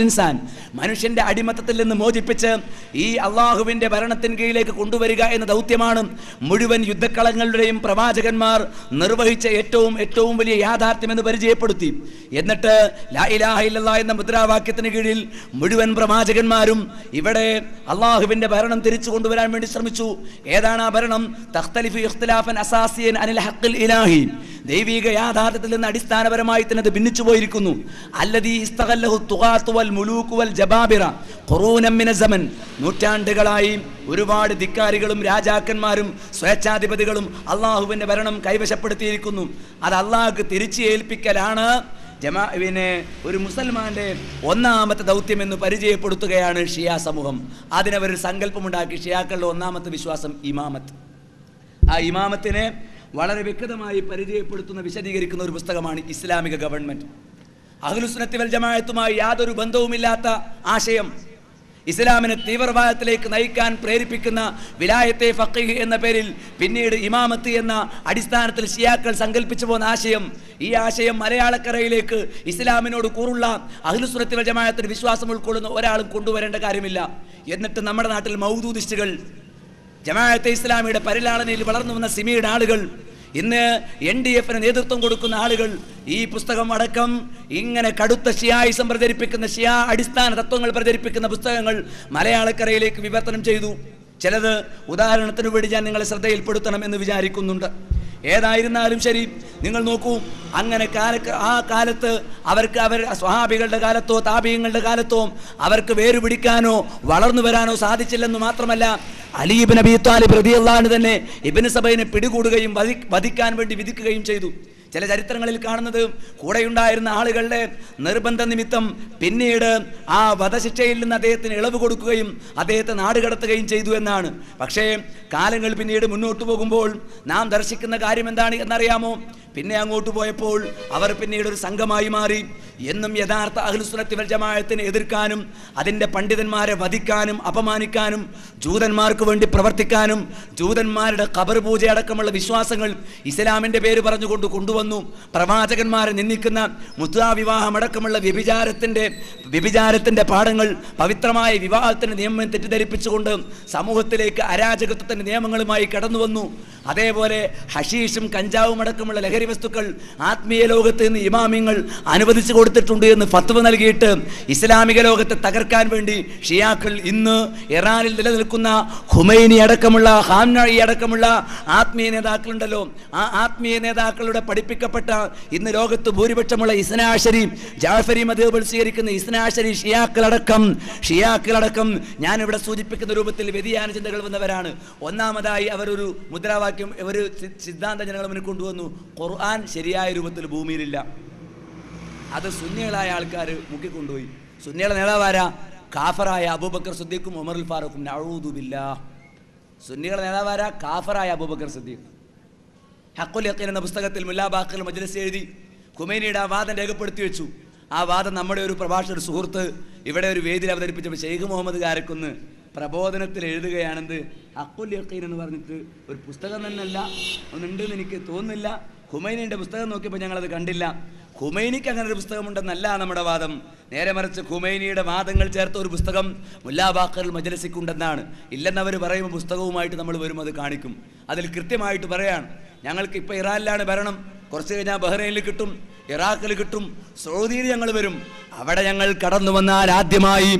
ഇൻസാൻ മനുഷ്യന്റെ അടിമത്തത്തിൽ നിന്ന് മോചിപ്പിച്ച് ഈ അള്ളാഹുവിന്റെ ഭരണത്തിൻ കീഴിലേക്ക് കൊണ്ടുവരിക എന്ന ദൗത്യമാണ് മുഴുവൻ യുദ്ധക്കളങ്ങളുടെയും പ്രവാചകന്മാർ നിർവഹിച്ച ഏറ്റവും ഏറ്റവും വലിയ യാഥാർത്ഥ്യം എന്ന് പരിചയപ്പെടുത്തി. എന്നിട്ട് ലാ ഇലാഹ എന്ന മുദ്രാവാക്യത്തിന് കീഴിൽ മുഴുവൻ പ്രവാചകന്മാരും ഇവിടെ അള്ളാഹുവിന്റെ ഭരണം തിരിച്ചു കൊണ്ടുവരാൻ വേണ്ടി ശ്രമിച്ചു. ഏതാണ് ആ ഭരണം? തഖ്തലിഫു ഇഖ്തിലാഫൻ അസാസിയൻ അനിൽ ഇലാഹി. ദൈവിക യാഥാർത്ഥ്യത്തിൽ നിന്ന് അടിസ്ഥാനപരമായി തന്നെ അത് ഭിന്നിച്ചു പോയിരിക്കുന്നു. നൂറ്റാണ്ടുകളായി ഒരുപാട് ധിക്കാരികളും രാജാക്കന്മാരും സ്വേച്ഛാധിപതികളും അള്ളാഹുവിന്റെ ഭരണം കൈവശപ്പെടുത്തിയിരിക്കുന്നു. അത് അള്ളാഹുക്ക് തിരിച്ചു ഏൽപ്പിക്കലാണ്. ജമാ പിന്നെ ഒരു മുസൽമാന്റെ ഒന്നാമത്തെ ദൗത്യം എന്ന് പരിചയപ്പെടുത്തുകയാണ് ഷിയ സമൂഹം. അതിനവർ സങ്കല്പമുണ്ടാക്കി ഷിയാക്കളുടെ ഒന്നാമത്തെ വിശ്വാസം ഇമാമത്ത്. ആ ഇമാമത്തിനെ വളരെ വ്യക്തമായി പരിചയപ്പെടുത്തുന്ന വിശദീകരിക്കുന്ന ഒരു പുസ്തകമാണ് ഇസ്ലാമിക ഗവൺമെന്റ്. അഹ്ലുസുന്നത്തി വൽ ജമാഅത്തുമായി യാതൊരു ബന്ധവുമില്ലാത്ത ആശയം. ഇസ്ലാമിനെ തീവ്രവാദത്തിലേക്ക് നയിക്കാൻ പ്രേരിപ്പിക്കുന്ന വിലായത്തെ ഫക്കീഹ് എന്ന പേരിൽ പിന്നീട് ഇമാമത്ത് എന്ന അടിസ്ഥാനത്തിൽ ഷിയാക്കൾ സങ്കല്പിച്ചു പോകുന്ന ആശയം ഈ ആശയം മലയാളക്കരയിലേക്ക് ഇസ്ലാമിനോട് കൂറുള്ള അഹ്ലുസുന്നത്തി വൽ ജമാഅത്തിന് വിശ്വാസം ഉൾക്കൊള്ളുന്ന ഒരാളും കൊണ്ടുവരേണ്ട കാര്യമില്ല. എന്നിട്ട് നമ്മുടെ നാട്ടിൽ മൗദൂദിസ്റ്റുകൾ ജമാഅത്തെ ഇസ്ലാമിയുടെ പരിലാളനയിൽ വളർന്നു വന്ന സിമിയുടെ ആളുകൾ ഇന്ന് എൻ ഡി എഫിന് നേതൃത്വം കൊടുക്കുന്ന ആളുകൾ ഈ പുസ്തകം അടക്കം ഇങ്ങനെ കടുത്ത ഷിയായിസം പ്രചരിപ്പിക്കുന്ന ഷിയാ അടിസ്ഥാന തത്വങ്ങൾ പ്രചരിപ്പിക്കുന്ന പുസ്തകങ്ങൾ മലയാളക്കരയിലേക്ക് വിവർത്തനം ചെയ്തു. ചിലത് ഉദാഹരണത്തിന് വേണ്ടി ഞാൻ നിങ്ങളെ ശ്രദ്ധയിൽപ്പെടുത്തണം എന്ന് വിചാരിക്കുന്നുണ്ട്. ഏതായിരുന്നാലും ശരി. നിങ്ങൾ നോക്കൂ അങ്ങനെ കാല ആ കാലത്ത് അവർക്ക് അവർ സ്വഹാബികളുടെ കാലത്തോ താപീയങ്ങളുടെ കാലത്തോ അവർക്ക് വേരുപിടിക്കാനോ വളർന്നു വരാനോ സാധിച്ചില്ലെന്ന് മാത്രമല്ല അലീബ് നബി താലിബ് റതിയല്ലാന്ന് തന്നെ ഇബിന് സബൈനെ പിടികൂടുകയും വധി വധിക്കാൻ വേണ്ടി വിധിക്കുകയും ചെയ്തു. ചില ചരിത്രങ്ങളിൽ കാണുന്നത് കൂടെയുണ്ടായിരുന്ന ആളുകളുടെ നിർബന്ധ നിമിത്തം പിന്നീട് ആ വധശിക്ഷയിൽ നിന്ന് അദ്ദേഹത്തിന് ഇളവ് കൊടുക്കുകയും അദ്ദേഹത്തെ നാടുകടത്തുകയും ചെയ്തു എന്നാണ്. പക്ഷേ കാലങ്ങൾ പിന്നീട് മുന്നോട്ട് പോകുമ്പോൾ നാം ദർശിക്കുന്ന കാര്യം എന്താണ് എന്നറിയാമോ? പിന്നെ അങ്ങോട്ട് പോയപ്പോൾ അവർ പിന്നീട് ഒരു സംഘമായി മാറി. എന്നും യഥാർത്ഥ അഹ്ലുസുനത്തി വൽ ജമാഅത്തിനെ എതിർക്കാനും അതിന്റെ പണ്ഡിതന്മാരെ വധിക്കാനും അപമാനിക്കാനും ജൂതന്മാർക്ക് വേണ്ടി പ്രവർത്തിക്കാനും ജൂതന്മാരുടെ ഖബർ പൂജയടക്കമുള്ള വിശ്വാസങ്ങൾ ഇസ്ലാമിന്റെ പേര് പറഞ്ഞുകൊണ്ട് കൊണ്ടുവന്നു. പ്രവാചകന്മാരെ നിന്ദിക്കുന്ന മുദ്രാ വിവാഹമടക്കമുള്ള വ്യഭിചാരത്തിന്റെ വ്യഭിചാരത്തിന്റെ പാഠങ്ങൾ പവിത്രമായ വിവാഹത്തിന്റെ നിയമം തെറ്റിദ്ധരിപ്പിച്ചുകൊണ്ട് സമൂഹത്തിലേക്ക് അരാജകത്വത്തിന്റെ നിയമങ്ങളുമായി കടന്നു വന്നു അതേപോലെ ഹഷീഷും കഞ്ചാവും അടക്കമുള്ള ലഹരി വസ്തുക്കൾ ആത്മീയ ലോകത്ത് നിന്ന് ഇമാമിങ്ങൾ അനുവദിച്ചു കൊടുത്തിട്ടുണ്ട് എന്ന് ഫത്വ നൽകിയിട്ട് ഇസ്ലാമിക ലോകത്തെ തകർക്കാൻ വേണ്ടി ഷിയാക്കൾ ഇന്ന് ഇറാനിൽ നിലനിൽക്കുന്ന ഹുമൈനി അടക്കമുള്ള ഹാംനഴി അടക്കമുള്ള ആത്മീയ നേതാക്കളുണ്ടല്ലോ. ആ ആത്മീയ നേതാക്കളുടെ പഠിപ്പിക്കപ്പെട്ട ഇന്ന് ലോകത്ത് ഭൂരിപക്ഷമുള്ള ഇസ്നാശരി ജാഫരി മതേബിൾ സ്വീകരിക്കുന്ന ഇസ്നാശരി ഷിയാക്കളടക്കം ഷിയാക്കളടക്കം ഞാനിവിടെ സൂചിപ്പിക്കുന്ന രൂപത്തിൽ വ്യതിയാന ചിന്തകൾ വന്നവരാണ്. ഒന്നാമതായി അവരൊരു മുദ്രാവാക്യം ഒരു ഇവർ സിദ്ധാന്ത ജനങ്ങൾ മുന്നിൽ കൊണ്ടുവന്നു. ഖുർആൻ ശരിയായ രൂപത്തിൽ ഭൂമിയിലില്ല. അത് സുന്നികളായ ആൾക്കാർ മുക്കിക്കൊണ്ടുപോയി. സുന്നികളെ നേതാവാരാ? കാഫറായ അബൂബക്കർ സുദ്ദീഖും ഉമറുൽ ഫാറൂഖും. നഴൂദുബില്ല സുന്നികളുടെ നേതാവാരാ? കാഫറായ അബൂബക്കർ സിദ്ദീഖ്. ഹക്കുൽ യക്കീൻ എന്ന പുസ്തകത്തിൽ മുല്ലാ മുല്ലാബാക്കൽ മജ്ലിസ് എഴുതി കുമേനിയുടെ ആ വാദം രേഖപ്പെടുത്തി വെച്ചു. ആ വാദം നമ്മുടെ ഒരു പ്രഭാഷക സുഹൃത്ത് ഇവിടെ ഒരു വേദിയിൽ അവതരിപ്പിച്ചപ്പോൾ ഷെയ്ഖ് മുഹമ്മദ് കാരക്കുന്ന് പ്രബോധനത്തിൽ എഴുതുകയാണെന്ത്? അക്കുൽ യക്കീൻ എന്ന് പറഞ്ഞിട്ട് ഒരു പുസ്തകം തന്നെയല്ല. ഒന്നുണ്ടെന്ന് എനിക്ക് തോന്നുന്നില്ല. ഹുമൈനിന്റെ പുസ്തകം നോക്കിയപ്പോൾ ഞങ്ങളത് കണ്ടില്ല. ഖുമൈനിക്ക് അങ്ങനെ ഒരു പുസ്തകമുണ്ടെന്നല്ല നമ്മുടെ വാദം. നേരെ മറിച്ച് ഖുമൈനിയുടെ വാദങ്ങൾ ചേർത്ത ഒരു പുസ്തകം മുല്ലാബാക്കർ മജലസിക്കുണ്ടെന്നാണ്. ഇല്ലെന്നവർ പറയുമ്പോൾ പുസ്തകവുമായിട്ട് നമ്മൾ വരും അത് കാണിക്കും. അതിൽ കൃത്യമായിട്ട് പറയാണ്. ഞങ്ങൾക്ക് ഇപ്പോൾ ഇറാനിലാണ് ഭരണം. കുറച്ച് കഴിഞ്ഞാൽ ബഹ്റൈനിൽ കിട്ടും ഇറാഖിൽ കിട്ടും സൗദിയിൽ ഞങ്ങൾ വരും. അവിടെ ഞങ്ങൾ കടന്നു വന്നാൽ ആദ്യമായി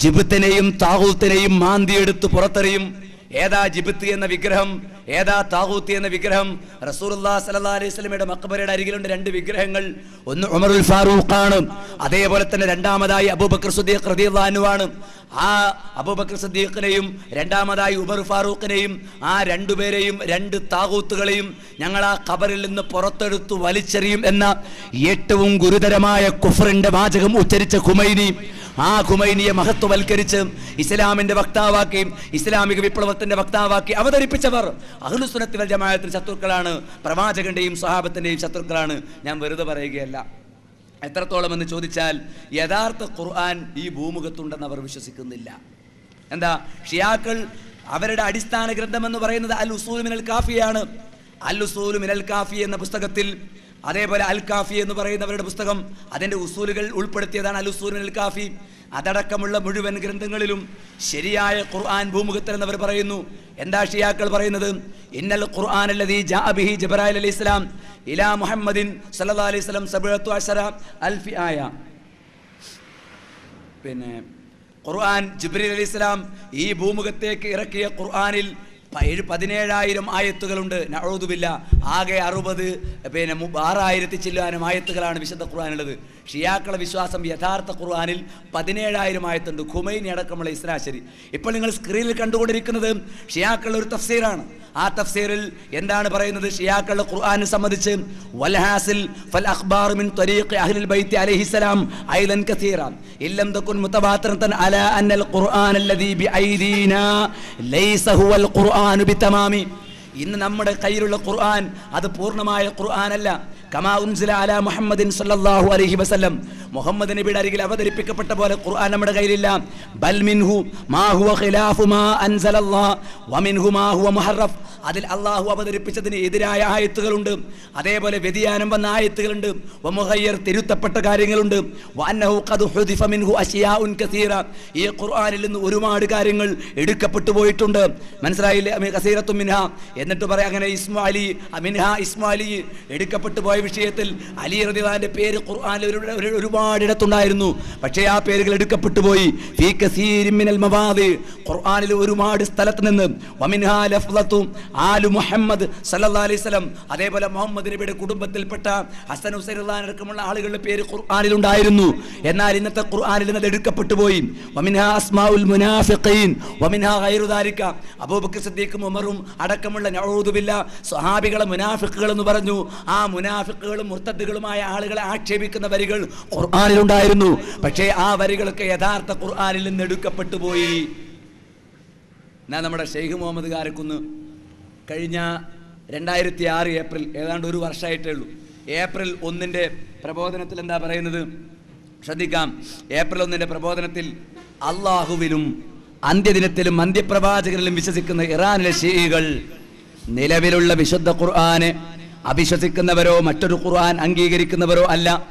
ജിബത്തിനെയും താഹൂത്തിനെയും മാന്തിയെടുത്ത് പുറത്തെറിയും. ഏതാ ജിബത്ത് എന്ന വിഗ്രഹം? ഏതാ താഹൂത്ത് എന്ന വിഗ്രഹം? റസൂർ സല്ലല്ലാഹു അലൈഹി മക്ബറയുടെ അരികിലുണ്ട് രണ്ട് വിഗ്രഹങ്ങൾ. ഒന്ന് ഉമറുൽ ഫാറൂഖ് ആണ് അതേപോലെ തന്നെ രണ്ടാമതായി അബൂബക്കർ സുദ്ദീഖ് ആണ്. ആ അബൂബക്കർ സദ്ദീഖിനെയും രണ്ടാമതായി ഉമർ ഫാറൂഖിനെയും ആ രണ്ടുപേരെയും രണ്ട് താകൂത്തുകളെയും ഞങ്ങൾ ആ ഖബറിൽ നിന്ന് പുറത്തെടുത്തു വലിച്ചെറിയും എന്ന ഏറ്റവും ഗുരുതരമായ കുഫറിന്റെ വാചകം ഉച്ചരിച്ച ഖുമൈനി ആ ഖുമൈനിയെ മഹത്വവൽക്കരിച്ച് ഇസ്ലാമിന്റെ വക്താവാക്കി ഇസ്ലാമിക വിപ്ലവത്തിന്റെ വക്താവാക്കി അവതരിപ്പിച്ചവർ അഹ്ലുസുനത്തിൽ വൽ ജമാഅത്തിന്റെ ശത്രുക്കളാണ് പ്രവാചകന്റെയും സ്വഹാബത്തിന്റെയും ശത്രുക്കളാണ്. ഞാൻ വെറുതെ പറയുകയല്ല. എത്രത്തോളം എന്ന് ചോദിച്ചാൽ യഥാർത്ഥ ഖുർആൻ ഈ ഭൂമുഖത്തുണ്ടെന്ന് അവർ വിശ്വസിക്കുന്നില്ല. എന്താ? ഷിയാക്കൾ അവരുടെ അടിസ്ഥാന ഗ്രന്ഥം എന്ന് പറയുന്നത് അൽ ഉസൂൽ മിനൽ കാഫിയാണ്. അൽ ഉസൂൽ മിനൽ കാഫി എന്ന പുസ്തകത്തിൽ അതേപോലെ അൽ കാഫി എന്ന് പറയുന്നവരുടെ പുസ്തകം അതിന്റെ ഉസൂലുകൾ ഉൾപ്പെടുത്തിയതാണ് അൽ ഉസൂൽ മിനൽ കാഫി. അതടക്കമുള്ള മുഴുവൻ ഗ്രന്ഥങ്ങളിലും ശരിയായ ഖുർആൻ ഭൂമുഖത്തിൽ എന്നവർ പറയുന്നു. എന്താ ഷിയാക്കൾ പറയുന്നത്? ഇന്നൽ ഖുർആൻ അല്ലതി ജാഅ ബിഹി അലി ഇസ്ലാം ഇലാ മുഹമ്മദിൻ സല്ലാ അലൈഹി സ്വലം സബഅത്തു അഷറ അൽഫി ആയ. പിന്നെ ഖുർആൻ ജിബ്രീൽ അലി ഇസ്ലാം ഈ ഭൂമുഖത്തേക്ക് ഇറക്കിയ ഖുർആനിൽ ഏഴ് പതിനേഴായിരം ആയത്തുകളുണ്ട്. നഴുതുമില്ല ആകെ അറുപത് പിന്നെ ആറായിരത്തി ചില്ലാനും ആയത്തുകളാണ് വിശുദ്ധ ഖുർആനുള്ളത് ഷിയാക്കളെ വിശ്വാസം യഥാർത്ഥ ഖുർആാനിൽ പതിനേഴായിരം ആയത്തുണ്ട് ഖുമൈനി അടക്കമുള്ള ഇസ്രാശരി. ഇപ്പോൾ നിങ്ങൾ സ്ക്രീനിൽ കണ്ടുകൊണ്ടിരിക്കുന്നത് ഷിയാക്കളുടെ ഒരു തഫ്സീറാണ്. ആ തഫ്സീറിൽ എന്താണ് പറയുന്നത്? ഷിയാക്കളുടെ ഖുർആാനെ സംബന്ധിച്ച് വൽഹാസിൽ ഫൽ അഖ്ബാർ മിൻ ത്വരീഖി അഹ്ലിൽ ബൈത്തി അലൈഹിസ്സലാം ഐലൻ കസീറ. ഇല്ലം തകുൻ മുതവാത്തിറതൻ അലാ അന്നൽ ഖുർആൻ അല്ലദീ ബിഐദീനാ ലൈസ ഹുവൽ ഖുർആൻ ബിതമാമി. ഇന്ന് നമ്മുടെ കയ്യിലുള്ള ഖുർആൻ അത് പൂർണമായ ഖുർആൻ അല്ല. കമാ ഉൻസില അലാ മുഹമ്മദിൻ സല്ലല്ലാഹു അലൈഹി വസല്ലം. മുഹമ്മദ് നബിയുടെ അരികിൽ അവതരിപ്പിക്കപ്പെട്ട പോലെ ഖുർആൻ നമ്മുടെ കയ്യിലില്ല. ബൽ മിൻഹു മാ ഹുവ ഖിലാഫു മാ അൻസലല്ലാഹ് വമിൻഹു മാ ഹുവ മുഹറഫ്. അതിൽ അള്ളാഹു അവതരിപ്പിച്ചതിന് എതിരായ ആയത്തുകളുണ്ട്. അതേപോലെ വ്യതിയാനം വന്ന ആയത്തുകളുണ്ട്. വമുഹയ്യർ തിരുത്തപ്പെട്ട കാര്യങ്ങളുണ്ട്. ഈ ഖുർആനിൽ നിന്ന് ഒരുപാട് കാര്യങ്ങൾ എടുക്കപ്പെട്ടു പോയിട്ടുണ്ട്. മനസ്സിലായില്ലേ? മിൻഹ. എന്നിട്ട് പറയാം അങ്ങനെ ഇസ്മാലി അമിൻഹ ഇസ്മാലി ഇസ്മു എടുക്കപ്പെട്ടു പോയ വിഷയത്തിൽ അലി റദിവാന്റെ പേര് ഖുർആാനിൽ ഒരുപാട് ഇടത്തുണ്ടായിരുന്നു പക്ഷേ ആ പേരുകൾ എടുക്കപ്പെട്ടു പോയി. ഖുർആനിൽ ഒരുപാട് സ്ഥലത്ത് നിന്ന്. വമിൻഹ ലഫ്ളത്തു ആലു മുഹമ്മദ് സല്ലല്ലാഹു അലൈഹി വസല്ലം. അതേപോലെ മുഹമ്മദ് നബിയുടെ കുടുംബത്തിൽപ്പെട്ട ഹസൻ ഹുസൈൻ അടക്കമുള്ള ആളുകളുടെ പേര് ഖുർആനിൽ ഉണ്ടായിരുന്നു എന്നാൽ ഇന്നത്തെ ഖുർആനിൽ നിന്ന് എടുക്കപ്പെട്ടു പോയി. അസ്മാഉൽ മുനാഫിഖീൻ അബൂബക്കർ സിദ്ദീഖും ഉമറും അടക്കമുള്ള നഊദു ബില്ലാ സ്വഹാബികളെ മുനാഫിക്കുകൾ എന്ന് പറഞ്ഞു. ആ മുനാഫിക്കുകളും മുർത്തദ്ദുകളുമായ ആളുകളെ ആക്ഷേപിക്കുന്ന വരികൾ ഖുർആനിലുണ്ടായിരുന്നു. പക്ഷേ ആ വരികളൊക്കെ യഥാർത്ഥ ഖുർആനിൽ നിന്ന് എടുക്കപ്പെട്ടു പോയി. എന്നാൽ നമ്മുടെ ഷെയ്ഖ് മുഹമ്മദ് കാരക്കുന്ന് കഴിഞ്ഞ രണ്ടായിരത്തി ആറ് ഏപ്രിൽ ഏതാണ്ട് ഒരു വർഷമായിട്ടേ ഉള്ളൂ. ഏപ്രിൽ ഒന്നിന്റെ പ്രബോധനത്തിൽ എന്താ പറയുന്നത്? ശ്രദ്ധിക്കാം. ഏപ്രിൽ ഒന്നിന്റെ പ്രബോധനത്തിൽ അള്ളാഹുവിലും അന്ത്യദിനത്തിലും അന്ത്യപ്രവാചകനിലും വിശ്വസിക്കുന്ന ഇറാനിലെ ഷീകൾ നിലവിലുള്ള വിശുദ്ധ ഖുർആനെ അവിശ്വസിക്കുന്നവരോ മറ്റൊരു ഖുർആൻ അംഗീകരിക്കുന്നവരോ അല്ല.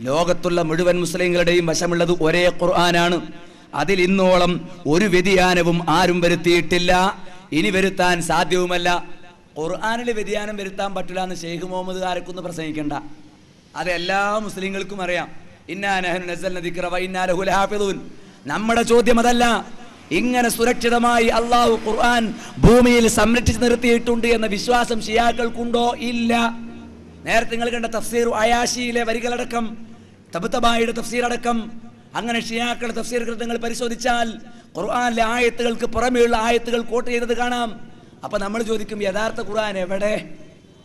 ലോകത്തുള്ള മുഴുവൻ മുസ്ലിങ്ങളുടെയും വശമുള്ളത് ഒരേ ഖുർആനാണ്. അതിൽ ഇന്നോളം ഒരു വ്യതിയാനവും ആരും വരുത്തിയിട്ടില്ല. ഇനി വരുത്താൻ സാധ്യവുമല്ല. ഖുർആാനിൽ വ്യതിയാനം വരുത്താൻ പറ്റില്ല എന്ന് ഷെയ്ഖ് മുഹമ്മദ് കാരക്കൊന്ന് പ്രസംഗിക്കണ്ട. അത് എല്ലാ മുസ്ലിങ്ങൾക്കും അറിയാം. നമ്മുടെ ചോദ്യം അതല്ല. ഇങ്ങനെ സുരക്ഷിതമായി അള്ളാഹു ഖുർആൻ ഭൂമിയിൽ സംരക്ഷിച്ചു നിർത്തിയിട്ടുണ്ട് എന്ന വിശ്വാസം ഷിയാക്കൾക്കുണ്ടോ? ഇല്ല. നേരത്തെ നിങ്ങൾ കണ്ട തഫ്സീർ അയാഷിയിലെ വരികളടക്കം തബുത്തബായിയുടെ തഫ്സീർ അടക്കം അങ്ങനെ ഷിയാക്കളുടെ തഫ്സീർ ഗ്രന്ഥങ്ങൾ പരിശോധിച്ചാൽ ഖുർആനിലെ ആയത്തുകൾക്ക് പുറമെയുള്ള ആയത്തുകൾ കോട്ട് ചെയ്തത് കാണാം. അപ്പം നമ്മൾ ചോദിക്കും യഥാർത്ഥ ഖുർആൻ എവിടെ?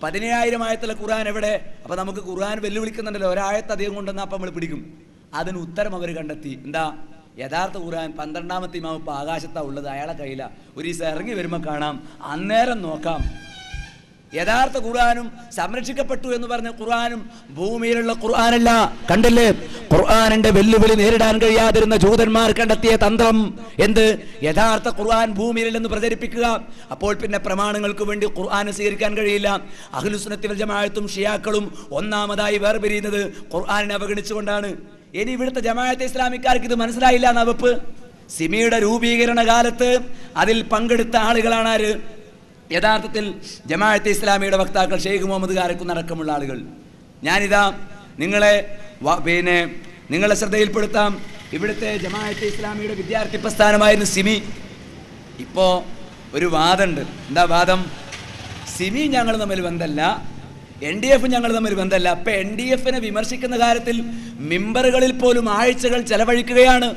പതിനേഴായിരം ആയത്തിലെ ഖുർആൻ എവിടെ? അപ്പം നമുക്ക് ഖുർആൻ വെല്ലുവിളിക്കുന്നുണ്ടല്ലോ ഒരായത്ത് അധികം കൊണ്ടുവന്നാൽ അപ്പം നമ്മൾ പിടിക്കും. അതിന് ഉത്തരം അവർ കണ്ടെത്തി. എന്താ? യഥാർത്ഥ ഖുർആൻ പന്ത്രണ്ടാമത്തെ ഇമാവ് ഇപ്പം ആകാശത്താണ് ഉള്ളത് അയാളെ കയ്യില. ഒരു ദിവസം ഇറങ്ങി വരുമ്പോൾ കാണാം അന്നേരം നോക്കാം. യഥാർത്ഥ ഖുർആാനും സംരക്ഷിക്കപ്പെട്ടു എന്ന് പറഞ്ഞ ഖുർആാനും ഭൂമിയിലുള്ള ഖുർആാനല്ല. കണ്ടില്ലേ? ഖുർആാനിന്റെ വെല്ലുവിളി നേരിടാൻ കഴിയാതിരുന്ന ജൂതന്മാർ കണ്ടെത്തിയ തന്ത്രം എന്ത്? യഥാർത്ഥ ഖുർആൻ ഭൂമിയിലെന്ന് പ്രചരിപ്പിക്കുക. അപ്പോൾ പിന്നെ പ്രമാണങ്ങൾക്ക് വേണ്ടി ഖുർആൻ സ്വീകരിക്കാൻ കഴിയില്ല. അഖിലുസ്നത്തിൽ ജമാഅത്തും ഷിയാക്കളും ഒന്നാമതായി വേർപിരിയുന്നത് ഖുർആാനിനെ അവഗണിച്ചുകൊണ്ടാണ്. ഇനി ഇവിടുത്തെ ജമാഅത്തെ ഇസ്ലാമിക്കാർക്ക് ഇത് മനസ്സിലായില്ല എന്ന വകുപ്പ്. സിമിയുടെ രൂപീകരണ കാലത്ത് അതിൽ പങ്കെടുത്ത ആളുകളാണ് ആര്? യഥാർത്ഥത്തിൽ ജമാഅത്തെ ഇസ്ലാമിയുടെ വക്താക്കൾ ഷെയ്ഖ് മുഹമ്മദ് കാരക്കുന്ന അടക്കമുള്ള ആളുകൾ. ഞാനിതാ നിങ്ങളെ പിന്നെ നിങ്ങളെ ശ്രദ്ധയിൽപ്പെടുത്താം. ഇവിടുത്തെ ജമാഅത്തെ ഇസ്ലാമിയുടെ വിദ്യാർത്ഥി പ്രസ്ഥാനമായിരുന്നു സിമി. ഇപ്പോൾ ഒരു വാദമുണ്ട് എന്താ വാദം? സിമി ഞങ്ങൾ തമ്മിൽ ബന്ധമല്ല എൻ ഡി എഫ് ഞങ്ങൾ തമ്മിൽ ബന്ധമല്ല അപ്പൊ എൻ ഡി എഫിനെ വിമർശിക്കുന്ന കാര്യത്തിൽ മെമ്പറുകളിൽ പോലും ആഴ്ചകൾ ചെലവഴിക്കുകയാണ്.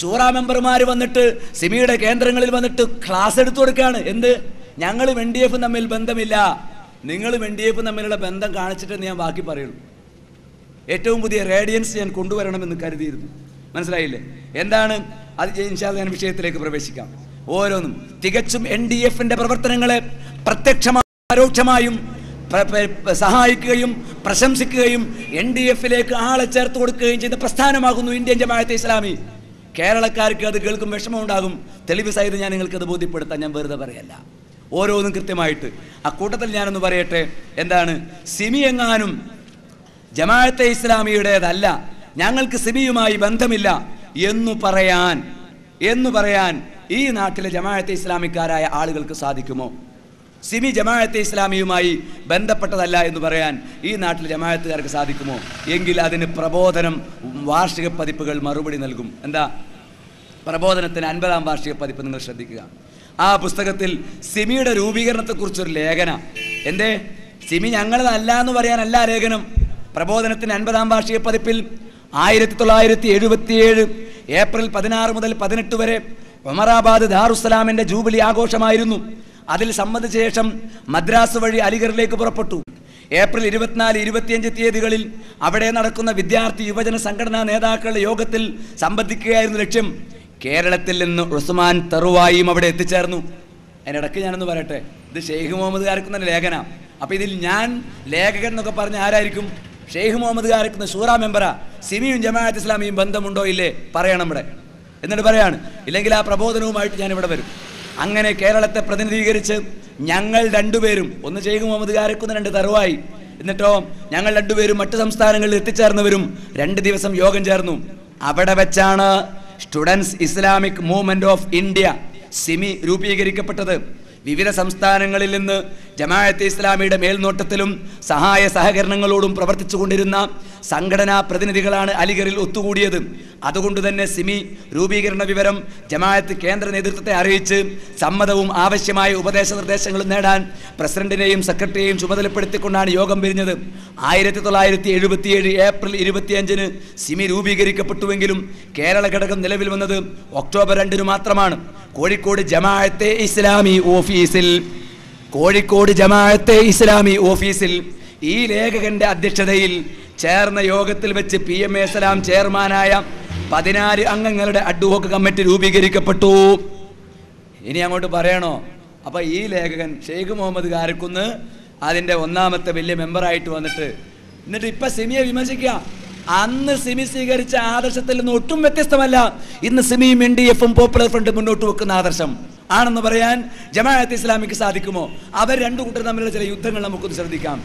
സൂറ മെമ്പർമാർ വന്നിട്ട് സിമിയുടെ കേന്ദ്രങ്ങളിൽ വന്നിട്ട് ക്ലാസ് എടുത്തു കൊടുക്കുകയാണ്. എന്ത്? ഞങ്ങളും എൻ ഡി എഫും തമ്മിൽ ബന്ധമില്ല. നിങ്ങളും എൻ ഡി എഫും തമ്മിലുള്ള ബന്ധം കാണിച്ചിട്ട് ഞാൻ ബാക്കി പറയുള്ളൂ. ഏറ്റവും പുതിയ റേഡിയൻസ് ഞാൻ കൊണ്ടുവരണമെന്ന് കരുതിയിരുന്നു. മനസ്സിലായില്ലേ? എന്താണ്? അത് ഇൻഷാൽ ഞാൻ വിഷയത്തിലേക്ക് പ്രവേശിക്കാം. ഓരോന്നും തികച്ചും എൻ ഡി എഫിന്റെ പ്രവർത്തനങ്ങളെ പ്രത്യക്ഷമായും പരോക്ഷമായും പ്ര- പ്ര- സഹായിക്കുകയും പ്രശംസിക്കുകയും എൻ ഡി എഫിലേക്ക് ആളെ ചേർത്ത് കൊടുക്കുകയും ചെയ്ത പ്രസ്ഥാനമാകുന്നു ഇന്ത്യൻ ജമാഅത്തെ ഇസ്ലാമി. കേരളക്കാർക്ക് അത് കേൾക്കും വിഷമമുണ്ടാകും. തെളിവ് സഹിതം ഞാൻ നിങ്ങൾക്ക് അത് ബോധ്യപ്പെടുത്താൻ ഞാൻ വെറുതെ പറയല്ല. ഓരോന്നും കൃത്യമായിട്ട്. അക്കൂട്ടത്തിൽ ഞാനൊന്ന് പറയട്ടെ എന്താണ്? സിമി എങ്ങാനും ജമാഅത്തെ ഇസ്ലാമിയുടേതല്ല. ഞങ്ങൾക്ക് സിമിയുമായി ബന്ധമില്ല. എന്നു പറയാൻ എന്നു പറയാൻ ഈ നാട്ടിലെ ജമാഅത്തെ ഇസ്ലാമിക്കാരായ ആളുകൾക്ക് സാധിക്കുമോ? സിമി ജമാഅത്തെ ഇസ്ലാമിയുമായി ബന്ധപ്പെട്ടതല്ല എന്ന് പറയാൻ ഈ നാട്ടിലെ ജമാഅത്തുകാർക്ക് സാധിക്കുമോ? എങ്കിൽ അതിന് പ്രബോധനം വാർഷിക പതിപ്പുകൾ മറുപടി നൽകും. എന്താ? പ്രബോധനത്തിന് അൻപതാം വാർഷിക പതിപ്പ് നിങ്ങൾ ശ്രദ്ധിക്കുക. ആ പുസ്തകത്തിൽ സിമിയുടെ രൂപീകരണത്തെക്കുറിച്ചൊരു ലേഖന. എന്തേ? സിമി ഞങ്ങളതല്ല എന്ന് പറയാനല്ല ലേഖനം. പ്രബോധനത്തിന് അൻപതാം വാർഷിക പതിപ്പിൽ ആയിരത്തി തൊള്ളായിരത്തി എഴുപത്തിയേഴ് ഏപ്രിൽ പതിനാറ് മുതൽ പതിനെട്ട് വരെ ഒമറാബാദ് ദാറുസലാമിന്റെ ജൂബിലി ആഘോഷമായിരുന്നു. അതിൽ സംബന്ധിച്ച ശേഷം മദ്രാസ് വഴി അലിഗറിലേക്ക് പുറപ്പെട്ടു. ഏപ്രിൽ ഇരുപത്തിനാല് ഇരുപത്തിയഞ്ച് തീയതികളിൽ അവിടെ നടക്കുന്ന വിദ്യാർത്ഥി യുവജന സംഘടനാ നേതാക്കളുടെ യോഗത്തിൽ സംബന്ധിക്കുകയായിരുന്നു ലക്ഷ്യം. കേരളത്തിൽ നിന്ന് ഉസ്മാൻ തറുവായും അവിടെ എത്തിച്ചേർന്നു. അതിനിടയ്ക്ക് ഞാനൊന്ന് പറയട്ടെ? ഇത് ഷെയ്ഖ് മുഹമ്മദ് കാരക്കുന്ന ലേഖന. അപ്പൊ ഇതിൽ ഞാൻ ലേഖകൻ എന്നൊക്കെ പറഞ്ഞ ആരായിരിക്കും? ഷെയ്ഖ് മുഹമ്മദ് കാരക്കുന്ന ഷൂറ മെമ്പറാ. സിമിയും ജമാഅത്ത് ഇസ്ലാമിയും ബന്ധമുണ്ടോ ഇല്ലേ? പറയണം ഇവിടെ. എന്നിട്ട് പറയാണ് ഇല്ലെങ്കിൽ ആ പ്രബോധനവുമായിട്ട് ഞാൻ ഇവിടെ വരും. അങ്ങനെ കേരളത്തെ പ്രതിനിധീകരിച്ച് ഞങ്ങൾ രണ്ടുപേരും ഒന്ന് ഷെയ്ഖ് മുഹമ്മദ് കാരക്കുന്ന രണ്ട് തറുവായി. എന്നിട്ടോ ഞങ്ങൾ രണ്ടുപേരും മറ്റു സംസ്ഥാനങ്ങളിൽ എത്തിച്ചേർന്നവരും രണ്ട് ദിവസം യോഗം ചേർന്നു. അവിടെ വെച്ചാണ് Students Islamic Movement of India SIMI രൂപീകരിക്കപ്പെട്ടത് വിവിധ സംസ്ഥാനങ്ങളിൽ നിന്ന് ജമാഅത്തെ ഇസ്ലാമിയുടെ മേൽനോട്ടത്തിലും സഹായ സഹകരണങ്ങളോടും പ്രവർത്തിച്ചു കൊണ്ടിരുന്ന സംഘടനാ പ്രതിനിധികളാണ് അലിഗറിൽ ഒത്തുകൂടിയത്. അതുകൊണ്ട് തന്നെ സിമി രൂപീകരണ വിവരം ജമാഅത്ത് കേന്ദ്ര നേതൃത്വത്തെ അറിയിച്ച് സമ്മതവും ആവശ്യമായ ഉപദേശ നിർദ്ദേശങ്ങളും നേടാൻ പ്രസിഡന്റിനെയും സെക്രട്ടറിയെയും ചുമതലപ്പെടുത്തിക്കൊണ്ടാണ് യോഗം പിരിഞ്ഞത്. ആയിരത്തി തൊള്ളായിരത്തി എഴുപത്തിയേഴ് ഏപ്രിൽ ഇരുപത്തിയഞ്ചിന് സിമി രൂപീകരിക്കപ്പെട്ടുവെങ്കിലും കേരള ഘടകം നിലവിൽ വന്നത് ഒക്ടോബർ രണ്ടിന് മാത്രമാണ്. കോഴിക്കോട് ജമാഅത്തെ ഇസ്ലാമി ഓഫീസിൽ കോഴിക്കോട് ജമാഅത്തെ ഇസ്ലാമി ഓഫീസിൽ ഈ ലേഖകന്റെ അധ്യക്ഷതയിൽ ചേർന്ന യോഗത്തിൽ വെച്ച് പി എം എ സലാം ചെയർമാനായ പതിനാല് അംഗങ്ങളുടെ അഡ്വോക്ക് കമ്മിറ്റി രൂപീകരിക്കപ്പെട്ടു. ഇനി അങ്ങോട്ട് പറയണോ? അപ്പൊ ഈ ലേഖകൻ ഷെയ്ഖ് മുഹമ്മദ് കാരക്കുന്ന് അതിന്റെ ഒന്നാമത്തെ വലിയ മെമ്പറായിട്ട് വന്നിട്ട് എന്നിട്ട് ഇപ്പൊ സിമിയെ വിമർശിക്കുക. അന്ന് സിമി സ്വീകരിച്ച ആദർശത്തിൽ നിന്ന് ഒട്ടും വ്യത്യസ്തമല്ല. ഇന്ന് സിമിയും എൻ ഡി എഫും പോപ്പുലർ ഫ്രണ്ട് മുന്നോട്ട് വെക്കുന്ന ആദർശം. ആണെന്ന് പറയാൻ ജമാഅത്ത് ഇസ്ലാമിക്ക് സാധിക്കുമോ? അവർ രണ്ടു കൂട്ടർ തമ്മിലുള്ള ചില യുദ്ധങ്ങൾ നമുക്കൊന്ന് ശ്രദ്ധിക്കാം.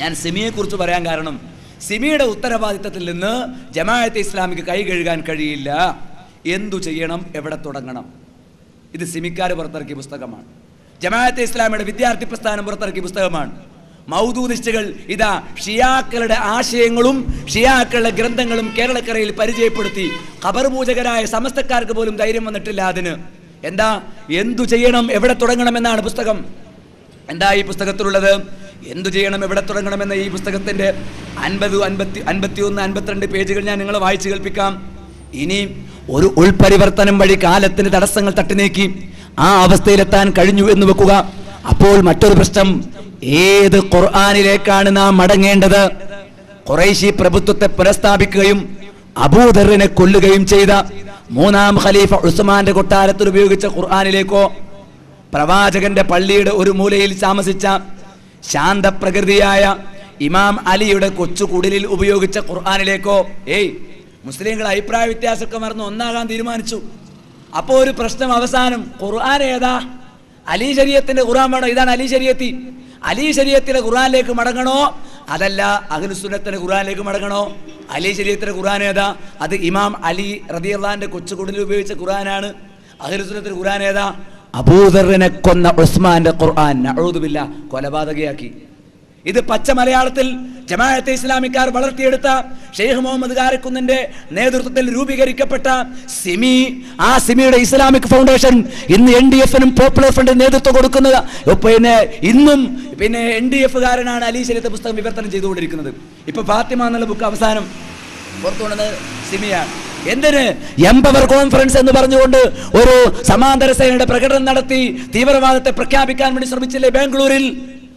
ഞാൻ സിമിയെ കുറിച്ച് പറയാൻ കാരണം സിമിയുടെ ഉത്തരവാദിത്തത്തിൽ നിന്ന് ജമാഅത്തെ ഇസ്ലാമിക്ക് കൈ കഴുകാൻ കഴിയില്ല. എന്തു ചെയ്യണം? എവിടെ തുടങ്ങണം? ഇത് സിമിക്കാർ പുറത്തിറക്കിയ പുസ്തകമാണ്. ജമാഅത്തെ ഇസ്ലാമിയുടെ വിദ്യാർത്ഥി പ്രസ്ഥാനം പുറത്തിറക്കിയ പുസ്തകമാണ്. മൗദൂദിസ്റ്റുകൾ ഇതാ ഷിയാക്കളുടെ ആശയങ്ങളും ഷിയാക്കളുടെ ഗ്രന്ഥങ്ങളും കേരളക്കരയിൽ പരിചയപ്പെടുത്തി ഖബർ പൂജകരായ സമസ്തക്കാർക്ക് പോലും ധൈര്യം വന്നിട്ടില്ല അതിന്. എന്താ? എന്തു ചെയ്യണം? എവിടെ തുടങ്ങണം എന്നാണ് പുസ്തകം. എന്താ ഈ പുസ്തകത്തിലുള്ളത്? എന്തു ചെയ്യണം? എവിടെ തുടങ്ങണമെന്ന ഈ പുസ്തകത്തിന്റെ അൻപത് അൻപത്തി അൻപത്തി ഒന്ന് അൻപത്തിരണ്ട് പേജുകൾ ഞാൻ നിങ്ങളെ വായിച്ചു കേൾപ്പിക്കാം. ഇനി ഒരു ഉൾപരിവർത്തനം വഴി കാലത്തിന് തടസ്സങ്ങൾ തട്ടി നീക്കി ആ അവസ്ഥയിലെത്താൻ കഴിഞ്ഞു എന്ന് വെക്കുക. അപ്പോൾ മറ്റൊരു പ്രശ്നം ഏത് ഖുർആാനിലേക്കാണ് നാം മടങ്ങേണ്ടത്? കുറേശി പ്രഭുത്വത്തെ പുനഃസ്ഥാപിക്കുകയും അബൂദറിനെ കൊല്ലുകയും ചെയ്ത മൂന്നാം ഖലീഫ ഉസ്മാന്റെ കൊട്ടാരത്തിൽ ഉപയോഗിച്ച ഖുർആാനിലേക്കോ പ്രവാചകന്റെ പള്ളിയുടെ ഒരു മൂലയിൽ താമസിച്ച ശാന്തപ്രകൃതിയായ ഇമാം അലിയുടെ കൊച്ചുകുടിലിൽ ഉപയോഗിച്ച ഖുർആാനിലേക്കോ ഏയ് മുസ്ലിങ്ങൾ അഭിപ്രായ വ്യത്യാസമൊക്കെ മറന്ന് ഒന്നാകാൻ തീരുമാനിച്ചു. അപ്പോൾ ഒരു പ്രശ്നം അവസാനം ഖുർആൻ ഏതാ? അലി ശരീരത്തിന്റെ ഖുർആൻ വേണോ? ഇതാണ് അലി ശരീരത്തി അലി ശരീരത്തിലെ ഖുർആനിലേക്ക് മടങ്ങണോ? അതല്ല അഖിലുസുന്നത്തിന്റെ ഖുർആനിലേക്ക് മടങ്ങണോ? അലി ശരീയത്തിന്റെ ഖുർആൻ ഏതാ? അത് ഇമാം അലി റതിയല്ലാന്റെ കൊച്ചുകുടിലിൽ ഉപയോഗിച്ച ഖുർആനാണ്. അഖിലുസുന്നത്തിന്റെ ഖുർആൻ ഏതാ? അബൂദറിനെ കൊന്ന ഉസ്മാന്റെ ഖുർആൻ നഅൂദുബില്ല കൊലപാതകയാക്കി. ഇത് പച്ച മലയാളത്തിൽ ജമാഅത്തെ ഇസ്ലാമിക്കാർ വളർത്തിയെടുത്ത ഷെയ്ഖ് മുഹമ്മദ് കാരക്കുന്നിന്റെ നേതൃത്വത്തിൽ രൂപീകരിക്കപ്പെട്ട സിമി. ആ സിമിയുടെ ഇസ്ലാമിക് ഫൗണ്ടേഷൻ ഇന്ന് എൻ ഡി എഫിനും പോപ്പുലർ ഫ്രണ്ടിന് നേതൃത്വം കൊടുക്കുന്നത്. പിന്നെ ഇന്നും പിന്നെ എൻ ഡി എഫുകാരനാണ് അലി ശരീരത്തെ പുസ്തകം വിവർത്തനം ചെയ്തുകൊണ്ടിരിക്കുന്നത്. ഇപ്പൊ ഫാത്തിമ എന്നുള്ള ബുക്ക് അവസാനം പുറത്തുകൊണ്ടത് സിമിയാണ്. എന്തിന്? എംപവർ കോൺഫറൻസ് എന്ന് പറഞ്ഞുകൊണ്ട് ഒരു സമാന്തര സേനയുടെ പ്രകടനം നടത്തി തീവ്രവാദത്തെ പ്രഖ്യാപിക്കാൻ വേണ്ടി ശ്രമിച്ചില്ലേ ബാംഗ്ലൂരിൽ?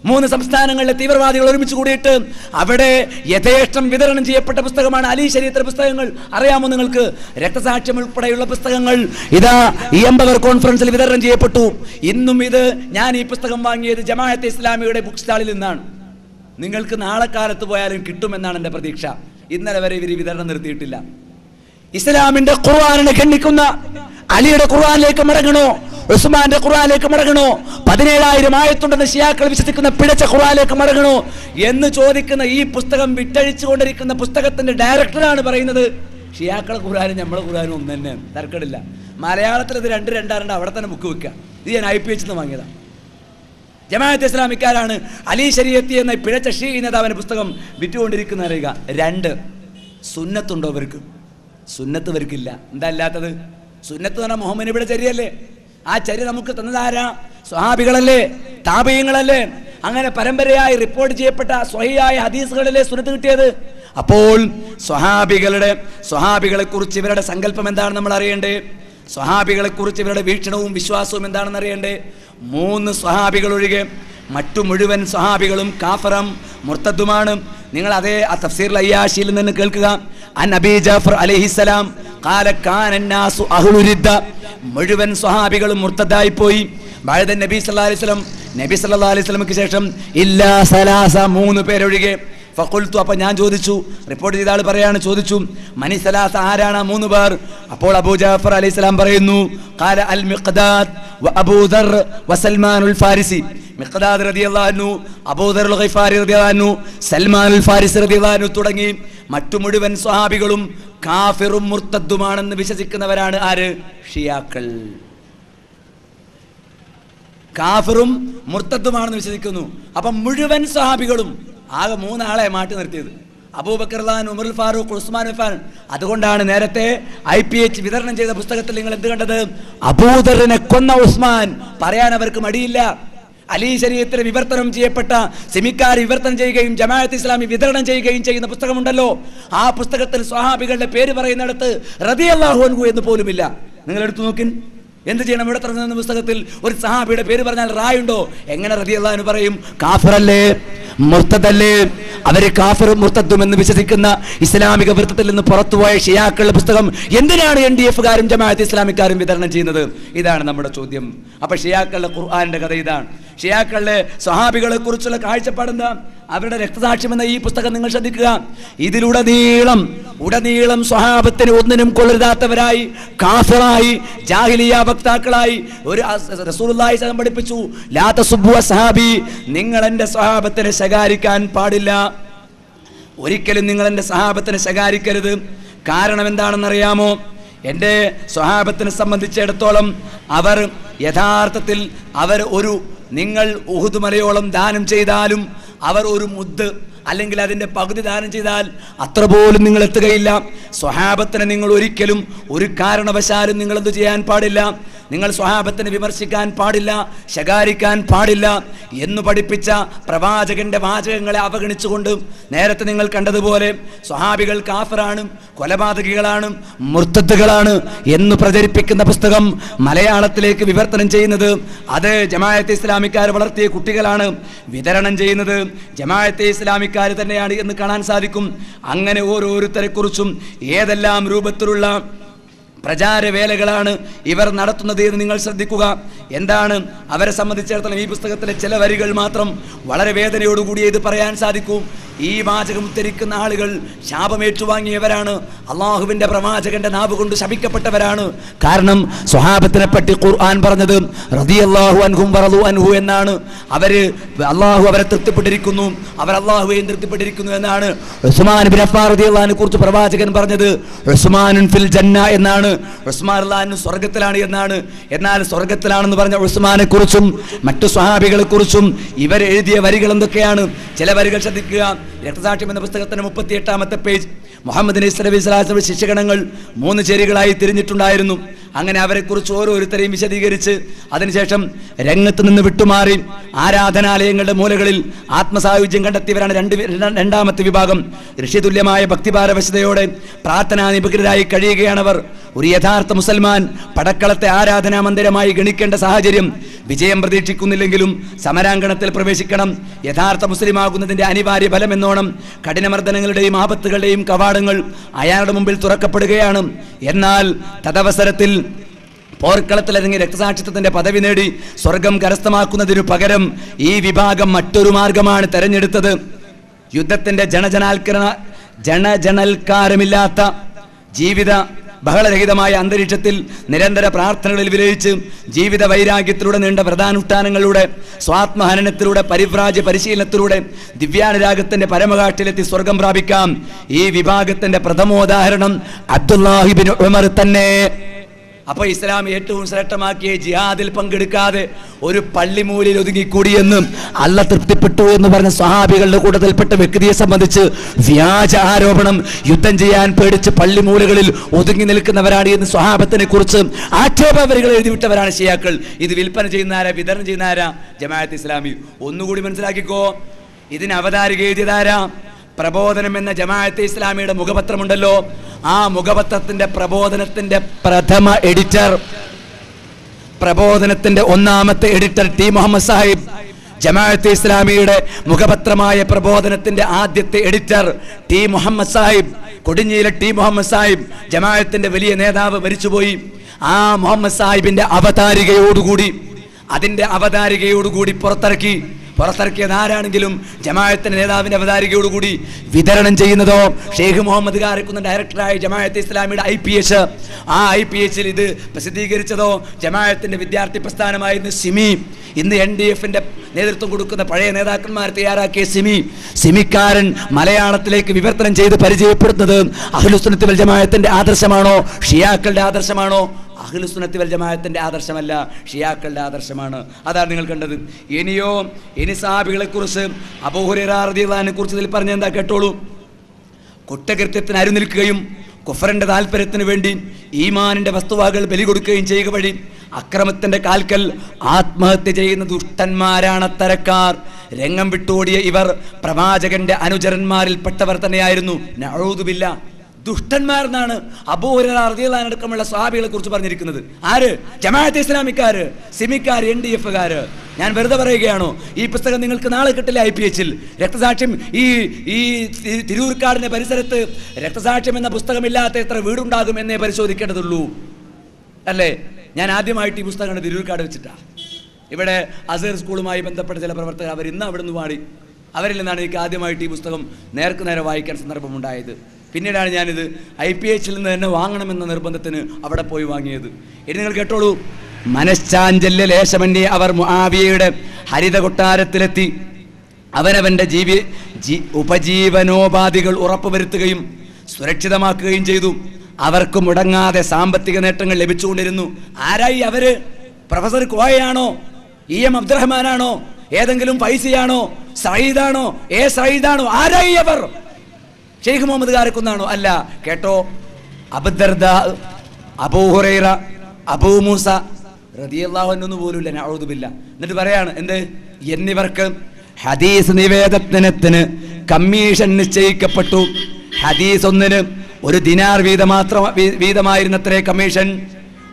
മൂന്ന് സംസ്ഥാനങ്ങളിലെ തീവ്രവാദികൾ ഒരുമിച്ച് കൂടിയിട്ട് അവിടെ യഥേഷ്ടം വിതരണം ചെയ്യപ്പെട്ട പുസ്തകമാണ് അലി ശരീരത്തിലെ പുസ്തകങ്ങൾ. അറിയാമോ നിങ്ങൾക്ക്? രക്തസാക്ഷ്യം ഉൾപ്പെടെയുള്ള പുസ്തകങ്ങൾ ഇതാ ഈ എംബവർ കോൺഫറൻസിൽ വിതരണം ചെയ്യപ്പെട്ടു. ഇന്നും ഇത് ഞാൻ ഈ പുസ്തകം വാങ്ങിയത് ജമാഅത്ത് ഇസ്ലാമിയുടെ ബുക്ക് സ്റ്റാളിൽ നിന്നാണ്. നിങ്ങൾക്ക് നാളെ കാലത്ത് പോയാലും കിട്ടുമെന്നാണ് എന്റെ പ്രതീക്ഷ. ഇന്നലെ വരെ ഇവർ വിതരണം നിർത്തിയിട്ടില്ല. ഇസ്ലാമിന്റെ ഖുർആാനിനെ ഖണ്ഡിക്കുന്ന അലിയുടെ ഖുർആാനിലേക്ക് മടങ്ങണോ? ഉസ്മാന്റെ ഖുർആാനിലേക്ക് മടങ്ങണോ? പതിനേഴായിരം ആയത്തുണ്ടെന്ന് ഷിയാക്കൾ വിശ്വസിക്കുന്ന പിഴച്ച ഖുർആാനിലേക്ക് മടങ്ങണോ? എന്ന് ചോദിക്കുന്ന ഈ പുസ്തകം വിട്ടഴിച്ചുകൊണ്ടിരിക്കുന്ന പുസ്തകത്തിന്റെ ഡയറക്ടറാണ് പറയുന്നത്. ഷിയാക്കളെ ഖുർആാനും നമ്മളെ ഖുർആാനും ഒന്ന് തന്നെ. തർക്കടില്ല മലയാളത്തിൽ ഇത് രണ്ട് രണ്ടാറുണ്ട്. അവിടെ തന്നെ ബുക്ക് വെക്കുക. ഇത് ഞാൻ ഐ പി എച്ച് നിന്ന് വാങ്ങിയതാണ് ജമാഅത്ത് ഇസ്ലാമിക്കാരാണ് അലി ശരീരത്തി എന്ന പിഴച്ച ഷീ നേതാവിന്റെ പുസ്തകം വിറ്റുകൊണ്ടിരിക്കുന്ന അറിയുക. രണ്ട്. സുന്നത്തുണ്ടോ അവർക്ക്? സുന്നത്ത് അവർക്കില്ല എന്താ അല്ലാത്തത്? സുന്നത്ത് എന്ന് പറഞ്ഞാൽ മുഹമ്മദ് നബിയുടെ ചര്യല്ലേ? ആ ചര്യ നമുക്ക് തന്നതാരാ? സ്വഹാബികളല്ലേ? താപയങ്ങളല്ലേ? അങ്ങനെ പരമ്പരയായി റിപ്പോർട്ട് ചെയ്യപ്പെട്ട സ്വഹിയായ ഹദീസുകളിലെ സുന്നത്ത് കിട്ടിയത്? അപ്പോൾ സ്വഹാബികളുടെ സ്വഹാബികളെ കുറിച്ച് ഇവരുടെ സങ്കല്പം എന്താണെന്ന് നമ്മൾ അറിയണ്ടേ? സ്വഹാബികളെ കുറിച്ച് ഇവരുടെ വീക്ഷണവും വിശ്വാസവും എന്താണെന്ന് അറിയണ്ടേ? മൂന്ന് സ്വഹാബികൾ ഒഴികെ മറ്റു മുഴുവൻ സ്വഹാബികളും കാഫറം മുർത്തദ്ദുമാണ്. നിങ്ങൾ അതേ ആ തഫ്സീർ അയ്യാശിയിൽ നിന്ന് കേൾക്കുക. ജാഫർ മുഴുവൻ സ്വഹാബികളും മുർത്തതായി പോയി. ഭാരത നബി അലൈഹി അലൈഹി ശേഷം ഇല്ലാ സലാസ മൂന്ന് പേരൊഴികെ ഫഖുൽത്തു അപ്പൊ ഞാൻ ചോദിച്ചു. റിപ്പോർട്ട് ചെയ്ത ആൾ പറയാണ് ചോദിച്ചു. മനീസലാസ് സലാസ ആരാണ് മൂന്ന് പേർ? അപ്പോൾ അബൂ ജാഫർ അലൈഹി സ്വലാം പറയുന്നു ഖാല അൽ മിഖ്ദാദ് വ അബൂ ദർ വ സൽമാനുൽ ഫാരിസി. മിഖ്ദാദ് റളിയല്ലാഹു അൻഹു അബൂ ദർ അൽ ഗിഫാരി അൻഹു സൽമാനുൽ ഫാരിസ് അൻഹു തുടങ്ങി. മറ്റു മുഴുവൻ സ്വഹാബികളും കാഫിറും മുർത്തദ്ദുമാണെന്ന് വിശ്വസിക്കുന്നവരാണ് ആര്? ഷിയാക്കൾ. കാഫിറും മുർത്തദ്ദുമാണെന്ന് വിശ്വസിക്കുന്നു. അപ്പം മുഴുവൻ സ്വഹാബികളും ആകെ മൂന്നാളെ മാറ്റി നിർത്തിയത്. അബൂബക്കർ ഉമർ ഫാറൂഖ് ഉസ്മാൻ ഫാൻ അതുകൊണ്ടാണ് നേരത്തെ ഐ പി എച്ച് വിതരണം ചെയ്ത പുസ്തകത്തിൽ നിങ്ങൾ എന്ത് കണ്ടത്? അബൂദറിനെ കൊന്ന ഉസ്മാൻ. പറയാൻ അവർക്ക് മടിയില്ല. അലി ശരീരത്തിന് വിവർത്തനം ചെയ്യപ്പെട്ട സെമിക്കാർ വിവർത്തനം ചെയ്യുകയും ജമാഅത്ത് ഇസ്ലാമി വിതരണം ചെയ്യുകയും ചെയ്യുന്ന പുസ്തകമുണ്ടല്ലോ. ആ പുസ്തകത്തിൽ സ്വഹാബികളുടെ പേര് പറയുന്നിടത്ത് റതി അൻഹു എന്ന് പോലുമില്ല. നിങ്ങൾ എടുത്തു നോക്കിൻ. എന്ത് ചെയ്യണം? ഇവിടെ തുടങ്ങുന്ന പുസ്തകത്തിൽ ഒരു സഹാബിയുടെ പേര് പറഞ്ഞാൽ റായുണ്ടോ? എങ്ങനെ റതി അള്ളാഹു പറയും? കാഫറല്ലേ? മുർത്തതല്ലേ അവർ കാഫറും മുർത്തത്വം എന്ന് വിശ്വസിക്കുന്ന ഇസ്ലാമിക വൃത്തത്തിൽ നിന്ന് പുറത്തുപോയ ഷിയാക്കളുടെ പുസ്തകം എന്തിനാണ് എൻ ഡി എഫുകാരും ജമാഅത്ത് ഇസ്ലാമിക്കാരും വിതരണം ചെയ്യുന്നത്? ഇതാണ് നമ്മുടെ ചോദ്യം. അപ്പൊ ഷിയാക്കളുടെ ഖുർആന്റെ കഥ ഇതാണ്. ഷിയാക്കളുടെ സ്വഹാബികളെ കുറിച്ചുള്ള കാഴ്ചപ്പാടെന്താ? അവരുടെ രക്തസാക്ഷ്യം എന്ന ഈ പുസ്തകം നിങ്ങൾ ശ്രദ്ധിക്കുക. ഇതിലുടനീളം ഉടനീളം സ്വഹാബത്തിന് ഒന്നിനും കൊള്ളരുതാത്തവരായി കാഫറായി ജാഹിലിയ വക്താക്കളായി ഒരു റസൂലുള്ളാഹി സഹം പഠിപ്പിച്ചു. ലാത്ത സുബ്ബു അസ്ഹാബി നിങ്ങൾ എന്റെ സ്വഹാബത്തിനെ ശകാരിക്കാൻ പാടില്ല. ഒരിക്കലും നിങ്ങൾ എന്റെ സഹാബത്തിനെ ശകാരിക്കരുത്. കാരണം എന്താണെന്നറിയാമോ? എന്റെ സ്വഹാബത്തിനെ സംബന്ധിച്ചിടത്തോളം അവർ യഥാർത്ഥത്തിൽ അവർ ഒരു നിങ്ങൾ ഉഹുദ് മലയോളം ദാനം ചെയ്താലും അവർ ഒരു മുദ്ദ് അല്ലെങ്കിൽ അതിന്റെ പകുതി ദാനം ചെയ്താൽ അത്ര പോലും നിങ്ങൾ എത്തുകയില്ല. സ്വഹാബത്തിനെ നിങ്ങൾ ഒരിക്കലും ഒരു കാരണവശാലും നിങ്ങൾ എന്ത് ചെയ്യാൻ പാടില്ല. നിങ്ങൾ സ്വഹാബത്തിനെ വിമർശിക്കാൻ പാടില്ല ശകാരിക്കാൻ പാടില്ല എന്ന് പഠിപ്പിച്ച പ്രവാചകന്റെ വാചകങ്ങളെ അവഗണിച്ചുകൊണ്ട് നേരത്തെ നിങ്ങൾ കണ്ടതുപോലെ സ്വഹാബികൾ കാഫറാണ് കൊലപാതകികളാണ് മുർത്തത്തുകളാണ് എന്ന് പ്രചരിപ്പിക്കുന്ന പുസ്തകം മലയാളത്തിലേക്ക് വിവർത്തനം ചെയ്യുന്നത് അത് ജമായത്തെ ഇസ്ലാമിക്കാർ വളർത്തിയ കുട്ടികളാണ് വിതരണം ചെയ്യുന്നത്. ജമായത്തെ ഇസ്ലാമിക്കാർ തന്നെയാണ് എന്ന് കാണാൻ സാധിക്കും. അങ്ങനെ ഓരോരുത്തരെ കുറിച്ചും ഏതെല്ലാം രൂപത്തിലുള്ള പ്രചാരവേലകളാണ് ഇവർ നടത്തുന്നത് എന്ന് നിങ്ങൾ ശ്രദ്ധിക്കുക. എന്താണ്? അവരെ സംബന്ധിച്ചിടത്തോളം ഈ പുസ്തകത്തിലെ ചില വരികൾ മാത്രം വളരെ വേദനയോടുകൂടി ഇത് പറയാൻ സാധിക്കൂ. ഈ വാചകം ഉദ്ധരിക്കുന്ന ആളുകൾ ശാപമേറ്റുവാങ്ങിയവരാണ്. അള്ളാഹുവിന്റെ പ്രവാചകന്റെ നാവ് കൊണ്ട് ശപിക്കപ്പെട്ടവരാണ്. കാരണം സ്വഹാബത്തിനെ പറ്റി ഖുർആൻ പറഞ്ഞത് റളിയല്ലാഹു അൻഹും വറളു അൻഹു എന്നാണ്. അവർ അള്ളാഹു അവരെ തൃപ്തിപ്പെട്ടിരിക്കുന്നു. അവർ അള്ളാഹുവെയും തൃപ്തിപ്പെട്ടിരിക്കുന്നു എന്നാണ്. ഉസ്മാൻ ബിൻ അഫ്ഫാർ റതി അള്ളഹാനെ കുറിച്ച് പ്രവാചകൻ പറഞ്ഞത് ഉസ്മാനുൻ ഫിൽ ജന്ന എന്നാണ്. ഉസ്മാൻ അള്ളാഹു സ്വർഗത്തിലാണ് എന്നാണ്. എന്നാൽ സ്വർഗത്തിലാണെന്ന് പറഞ്ഞ ഉസ്മാനെ കുറിച്ചും മറ്റു സ്വഹാബികളെ കുറിച്ചും ഇവരെഴുതിയ വരികൾ എന്തൊക്കെയാണ്? ചില വരികൾ ശ്രദ്ധിക്കുക. രക്തസാക്ഷ്യം എന്ന പുസ്തകത്തിന്റെ മുപ്പത്തി എട്ടാമത്തെ പേജ്. മുഹമ്മദ് നബി സ്വലാസ്ലമി സ്വലാസ്ലമയുടെ ശിക്ഷഗണങ്ങൾ മൂന്ന് ചേരികളായി തിരിഞ്ഞിട്ടുണ്ടായിരുന്നു. അങ്ങനെ അവരെക്കുറിച്ച് ഓരോരുത്തരെയും വിശദീകരിച്ച് അതിനുശേഷം രംഗത്ത് നിന്ന് വിട്ടുമാറി ആരാധനാലയങ്ങളുടെ മൂലകളിൽ ആത്മസായുജ്യം കണ്ടെത്തിയവരാണ് രണ്ട് രണ്ടാമത്തെ വിഭാഗം. ഋഷിതുല്യമായ ഭക്തിപാരവശ്യതയോടെ പ്രാർത്ഥനാ നിപുണരായി കഴിയുകയാണവർ ഒരു യഥാർത്ഥ മുസൽമാൻ പടക്കളത്തെ ആരാധനാ മന്ദിരമായി ഗണിക്കേണ്ട സാഹചര്യം വിജയം പ്രതീക്ഷിക്കുന്നില്ലെങ്കിലും സമരാങ്കണത്തിൽ പ്രവേശിക്കണം. യഥാർത്ഥ മുസ്ലിമാകുന്നതിന്റെ അനിവാര്യ ഫലം എന്നോണം കഠിനമർദ്ദനങ്ങളുടെയും ആപത്തുകളുടെയും കവാടങ്ങൾ അയാളുടെ മുമ്പിൽ തുറക്കപ്പെടുകയാണ്. എന്നാൽ തദവസരത്തിൽ പോർക്കളത്തിൽ പോർക്കളത്തിലിറങ്ങി രക്തസാക്ഷിത്വത്തിന്റെ പദവി നേടി സ്വർഗം കരസ്ഥമാക്കുന്നതിനു പകരം ഈ വിഭാഗം മറ്റൊരു മാർഗമാണ് തെരഞ്ഞെടുത്തത്. യുദ്ധത്തിന്റെ ജനജനാൽക്കരണ ജനജനൽക്കാരമില്ലാത്ത ജീവിത ബഹളരഹിതമായ അന്തരീക്ഷത്തിൽ നിരന്തര പ്രാർത്ഥനകളിൽ വിലയിച്ച് ജീവിത വൈരാഗ്യത്തിലൂടെ നീണ്ട വ്രതാനുഷ്ഠാനങ്ങളിലൂടെ സ്വാത്മഹനനത്തിലൂടെ പരിവ്രാജ പരിശീലനത്തിലൂടെ ദിവ്യാനുരാഗത്തിന്റെ പരമകാട്ടിലെത്തി സ്വർഗം പ്രാപിക്കാം. ഈ വിഭാഗത്തിന്റെ പ്രഥമോദാഹരണം അബ്ദുല്ലാഹിബിൻ ഉമർ തന്നെ. അപ്പൊ ഇസ്ലാം ഏറ്റവും ശ്രേഷ്ഠമാക്കിയ ജിഹാദിൽ പങ്കെടുക്കാതെ ഒരു പള്ളിമൂലയിൽ ഒതുങ്ങിക്കൂടിയെന്നും അല്ല തൃപ്തിപ്പെട്ടു എന്ന് പറഞ്ഞ സ്വഹാബികളുടെ കൂട്ടത്തിൽപ്പെട്ട വ്യക്തിയെ സംബന്ധിച്ച് വ്യാജ ആരോപണം യുദ്ധം ചെയ്യാൻ പേടിച്ച് പള്ളിമൂലകളിൽ ഒതുങ്ങി നിൽക്കുന്നവരാണ് എന്ന് സ്വഹാബത്തിനെ കുറിച്ച് ആക്ഷേപവരികൾ എഴുതിവിട്ടവരാണ് ഷിയാക്കൾ. ഇത് വിൽപ്പന ചെയ്യുന്നാരാ വിതരണം ചെയ്യുന്നാരാ ജമാഅത്ത് ഇസ്ലാമി. ഒന്നുകൂടി മനസ്സിലാക്കിക്കോ. ഇതിന് അവതാരിക എഴുതിയതാരാ പ്രബോധനം എന്ന ജമാഅത്തെ ഇസ്ലാമിയുടെ മുഖപത്രമുണ്ടല്ലോ. ആ മുഖപത്രത്തിന്റെ പ്രബോധനത്തിന്റെ പ്രഥമ എഡിറ്റർ പ്രബോധനത്തിന്റെ ഒന്നാമത്തെ എഡിറ്റർ ടി. മുഹമ്മദ് സാഹിബ് ജമാഅത്തെ ഇസ്ലാമിയുടെ മുഖപത്രമായ പ്രബോധനത്തിന്റെ ആദ്യത്തെ എഡിറ്റർ ടി. മുഹമ്മദ് സാഹിബ് കൊടിഞ്ഞിയിലെ ടി. മുഹമ്മദ് സാഹിബ് ജമാഅത്തിന്റെ വലിയ നേതാവ് മരിച്ചുപോയി. ആ മുഹമ്മദ് സാഹിബിന്റെ അവതാരികയോടുകൂടി അതിന്റെ അവതാരികയോടുകൂടി പുറത്തിറക്കി പുറത്തിറക്കിയത് ആരാണെങ്കിലും ജമാഅത്തിന്റെ നേതാവിന്റെ അവതാരികയോടുകൂടി വിതരണം ചെയ്യുന്നതോ ഷെയ്ഖ് മുഹമ്മദ് കാരക്കുന്ന ഡയറക്ടറായ ജമാഅത്തെ ഇസ്ലാമിയുടെ ഐ പി എച്ച് ആ ഐ പി എച്ചിൽ ഇത് പ്രസിദ്ധീകരിച്ചതോ ജമാഅത്തിന്റെ വിദ്യാർത്ഥി പ്രസ്ഥാനമായിരുന്നു സിമി ഇന്ന് എൻ ഡി എഫിന്റെ നേതൃത്വം കൊടുക്കുന്ന പഴയ നേതാക്കന്മാർ തയ്യാറാക്കിയ സിമി സിമിക്കാരൻ മലയാളത്തിലേക്ക് വിവർത്തനം ചെയ്ത് പരിചയപ്പെടുന്നത് അഖിലുസുന്നത്ത് വൽ ജമാഅത്തിന്റെ ആദർശമാണോ ഷിയാക്കളുടെ ആദർശമാണോ? അഖിലുസുന്നത്ത് വൽ ജമാഅത്തിന്റെ ആദർശമല്ല ഷിയാക്കളുടെ ആദർശമാണ്. അതാണ് നിങ്ങൾ കണ്ടത്. ഇനിയോ ഇനി സാബികളെക്കുറിച്ച് കുറിച്ച് അബൂഹുറാറിനെ കുറിച്ച് ഇതിൽ പറഞ്ഞ എന്താ കേട്ടോളൂ? കുറ്റകൃത്യത്തിന് അരു നിൽക്കുകയും കുഫറിന്റെ താല്പര്യത്തിന് വേണ്ടി ഈമാനിന്റെ വസ്തുവകൾ ബലി കൊടുക്കുകയും ചെയ്യുക വഴി അക്രമത്തിന്റെ കാൽക്കൽ ആത്മഹത്യ ചെയ്യുന്ന ദുഷ്ടന്മാരാണ് തരക്കാർ രംഗം വിട്ടോടിയ ഇവർ പ്രവാചകന്റെ അനുചരന്മാരിൽപ്പെട്ടവർ തന്നെയായിരുന്നു. നഴൂതുമില്ല ദുഷ്ടന്മാർ എന്നാണ് അബൂഹുരടക്കമുള്ള സ്വാബികളെ കുറിച്ച് പറഞ്ഞിരിക്കുന്നത്. ആര്? ജമാഅത്ത് ഇസ്ലാമിക്കാര് സിമിക്കാർ എൻ ഡി എഫുകാര്. ഞാൻ വെറുതെ പറയുകയാണോ? ഈ പുസ്തകം നിങ്ങൾക്ക് നാളെ കിട്ടില്ല ഐ പി എച്ചിൽ. രക്തസാക്ഷ്യം ഈ ഈ തിരൂർക്കാടിന്റെ പരിസരത്ത് രക്തസാക്ഷ്യം എന്ന പുസ്തകമില്ലാത്ത എത്ര വീടുണ്ടാകും എന്നേ പരിശോധിക്കേണ്ടതുള്ളൂ. അല്ലേ? ഞാൻ ആദ്യമായിട്ട് ഈ പുസ്തകം കണ്ടത് തിരൂർക്കാട് വെച്ചിട്ടാണ് ഇവിടെ അസർ സ്കൂളുമായി ബന്ധപ്പെട്ട ചില പ്രവർത്തകർ അവർ ഇന്ന് അവിടെ നിന്ന് പാടി അവരിൽ നിന്നാണ് എനിക്ക് ആദ്യമായിട്ട് ഈ പുസ്തകം നേർക്ക് നേരെ വായിക്കാൻ സന്ദർഭമുണ്ടായത്. പിന്നീടാണ് ഞാനിത് ഐ പി എച്ചിൽ നിന്ന് തന്നെ വാങ്ങണമെന്ന നിർബന്ധത്തിന് അവിടെ പോയി വാങ്ങിയത്. ഇനി നിങ്ങൾ കേട്ടോളൂ. മനശ്ചാഞ്ചല്യ ലേശമന്യെ അവർ മുആവിയയുടെ ഹരിത കൊട്ടാരത്തിലെത്തി അവനവന്റെ ജീവി ജീ ഉപജീവനോപാധികൾ ഉറപ്പുവരുത്തുകയും സുരക്ഷിതമാക്കുകയും ചെയ്തു. അവർക്ക് മുടങ്ങാതെ സാമ്പത്തിക നേട്ടങ്ങൾ ലഭിച്ചുകൊണ്ടിരുന്നു. ആരായി അവർ? പ്രൊഫസർ കോയയാണോ? ഇ എം അബ്ദുറഹ്മാനാണോ? ഏതെങ്കിലും ഫൈസിയാണോ? സയ്യിദാണോ? ഏ സയ്യിദാണോ? ആരായി അവർ? ഷെയ്ഖ് മുഹമ്മദ് കാരക്കുന്നാണോ? അല്ല. കേട്ടോ. അബദർദ അബൂ ഹുറൈറ അബൂ മൂസ റതിയല്ലാഹുവിനൊന്നും പോലുമില്ല. ഞാൻ അഴുതുമില്ല എന്നിട്ട് പറയാണ് എന്ത്? എന്നിവർക്ക് ഹദീസ് നിവേദനത്തിന് കമ്മീഷൻ നിശ്ചയിക്കപ്പെട്ടു. ഹദീസ് ഒന്നിന് ഒരു ദിനാർ വീതം മാത്രം വീതമായിരുന്നത്രേ കമ്മീഷൻ.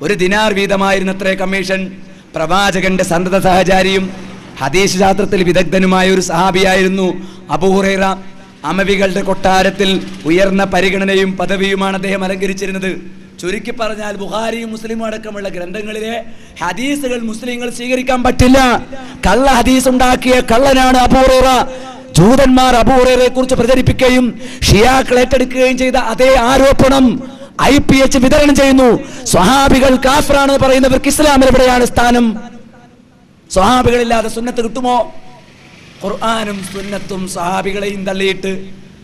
ഒരു ദിനാർ വീതമായിരുന്നത്രേ കമ്മീഷൻ. പ്രവാചകന്റെ സന്തത സഹചാരിയും ഹദീസ് ശാസ്ത്രത്തിൽ വിദഗ്ധനുമായ ഒരു സഹാബിയായിരുന്നു അബൂഹുറൈറ അമവികളുടെ കൊട്ടാരത്തിൽ ഉയർന്ന പരിഗണനയും പദവിയുമാണ് അദ്ദേഹം അലങ്കരിച്ചിരുന്നത്. ചുരുക്കി പറഞ്ഞാൽ ബുഹാരിയും മുസ്ലിമും അടക്കമുള്ള ഗ്രന്ഥങ്ങളിലെ ഹദീസുകൾ മുസ്ലിങ്ങൾ സ്വീകരിക്കാൻ പറ്റില്ല. കള്ള ഹദീസ് ഉണ്ടാക്കിയ കള്ളനാണ് അപൂർവ ജൂതന്മാർ അബൂറേറെ കുറിച്ച് പ്രചരിപ്പിക്കുകയും ഷിയാക്കൾ ഏറ്റെടുക്കുകയും ചെയ്ത അതേ ആരോപണം ഐ പി എച്ച് വിതരണം ചെയ്യുന്നു. സ്വഹാബികൾ കാഫറാണെന്ന് പറയുന്നവർക്ക് ഇസ്ലാമിൽ എവിടെയാണ് സ്ഥാനം? സ്വഹാബികളില്ലാതെ സുന്നത്ത് കിട്ടുമോ? ഖുർആാനും സുന്നത്തും സഹാബികളെയും തള്ളിയിട്ട്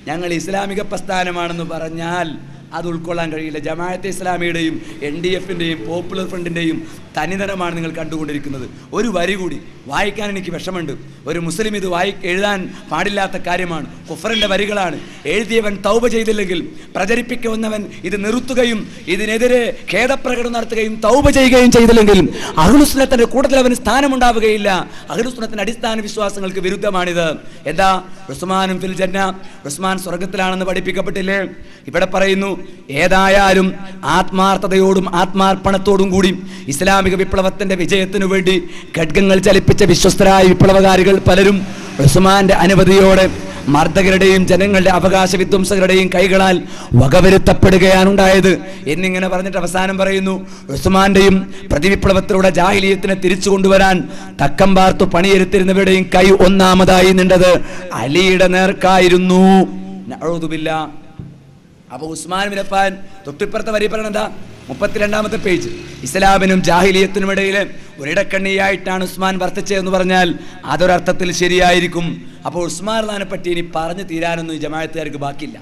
ഞങ്ങൾ ഇസ്ലാമിക പ്രസ്ഥാനമാണെന്ന് പറഞ്ഞാൽ അത് ഉൾക്കൊള്ളാൻ കഴിയില്ല. ജമാഅത്തെ ഇസ്ലാമിയുടെയും എൻ ഡി എഫിന്റെയും പോപ്പുലർ ഫ്രണ്ടിന്റെയും തനിതരമാണ് നിങ്ങൾ കണ്ടുകൊണ്ടിരിക്കുന്നത്. ഒരു വരി കൂടി വായിക്കാൻ എനിക്ക് വിഷമുണ്ട് ഒരു മുസ്ലിം ഇത് വായി എഴുതാൻ പാടില്ലാത്ത കാര്യമാണ്. കുഫറിന്റെ വരികളാണ്. എഴുതിയവൻ തൗബ ചെയ്തില്ലെങ്കിൽ പ്രചരിപ്പിക്കുന്നവൻ ഇത് നിർത്തുകയും ഇതിനെതിരെ ഖേദപ്രകടനം നടത്തുകയും തൗബ ചെയ്യുകയും ചെയ്തില്ലെങ്കിൽ അഹ്ലുസ്ലത്തിന്റെ കൂട്ടത്തിൽ അവന് സ്ഥാനമുണ്ടാവുകയില്ല. അഹ്ലുസ്ലത്തിന്റെ അടിസ്ഥാന വിശ്വാസങ്ങൾക്ക് വിരുദ്ധമാണിത്. എന്താ? ഉസ്മാനും ഫിൽ ജന്ന. ഉസ്മാൻ സ്വർഗത്തിലാണെന്ന് പഠിപ്പിക്കപ്പെട്ടില്ലേ? ഇവിടെ പറയുന്നു ഏതായാലും ആത്മാർത്ഥതയോടും ആത്മാർപ്പണത്തോടും കൂടി ഇസ്ലാമിക വിപ്ലവത്തിന്റെ വിജയത്തിനു വേണ്ടി ഖഡ്ഗങ്ങൾ ചലിപ്പിച്ച വിശ്വസ്തരായ വിപ്ലവകാരികൾ പലരും ഉസ്മാന്റെ അനുമതിയോടെ മർദ്ദകരുടെയും ജനങ്ങളുടെ അവകാശ വിധ്വംസകരുടെയും കൈകളാൽ വകവരുത്തപ്പെടുകയാണ് ഉണ്ടായത് എന്നിങ്ങനെ പറഞ്ഞിട്ട് അവസാനം പറയുന്നു ഉസ്മാന്റെയും പ്രതിവിപ്ലവത്തിലൂടെ ജാഹിലിയത്തിനെ തിരിച്ചു കൊണ്ടുവരാൻ തക്കം പാർത്തു പണിയെടുത്തിരുന്നവരുടെയും കൈ ഒന്നാമതായി നിണ്ടത് അലിയുടെ നേർക്കായിരുന്നു നഅൂദുബില്ലാ. അപ്പൊ ഉസ്മാൻ അഫ്ഫാൻ തൊട്ടിപ്പുറത്തെ വരി പറയണത് എന്താ? മുപ്പത്തിരണ്ടാമത്തെ പേജ്. ഇസ്ലാമിനും ജാഹിലിയത്തിനും ഇടയിൽ ഒരിടക്കണ്ണിയായിട്ടാണ് ഉസ്മാൻ വർത്തിച്ചതെന്ന് പറഞ്ഞാൽ അതൊരർത്ഥത്തിൽ ശരിയായിരിക്കും. അപ്പോൾ ഉസ്മാൻ ഖാനെ പറ്റി ഇനി പറഞ്ഞു തീരാനൊന്നും ഈ ജമാഅത്തുകാർക്ക് ബാക്കിയില്ല.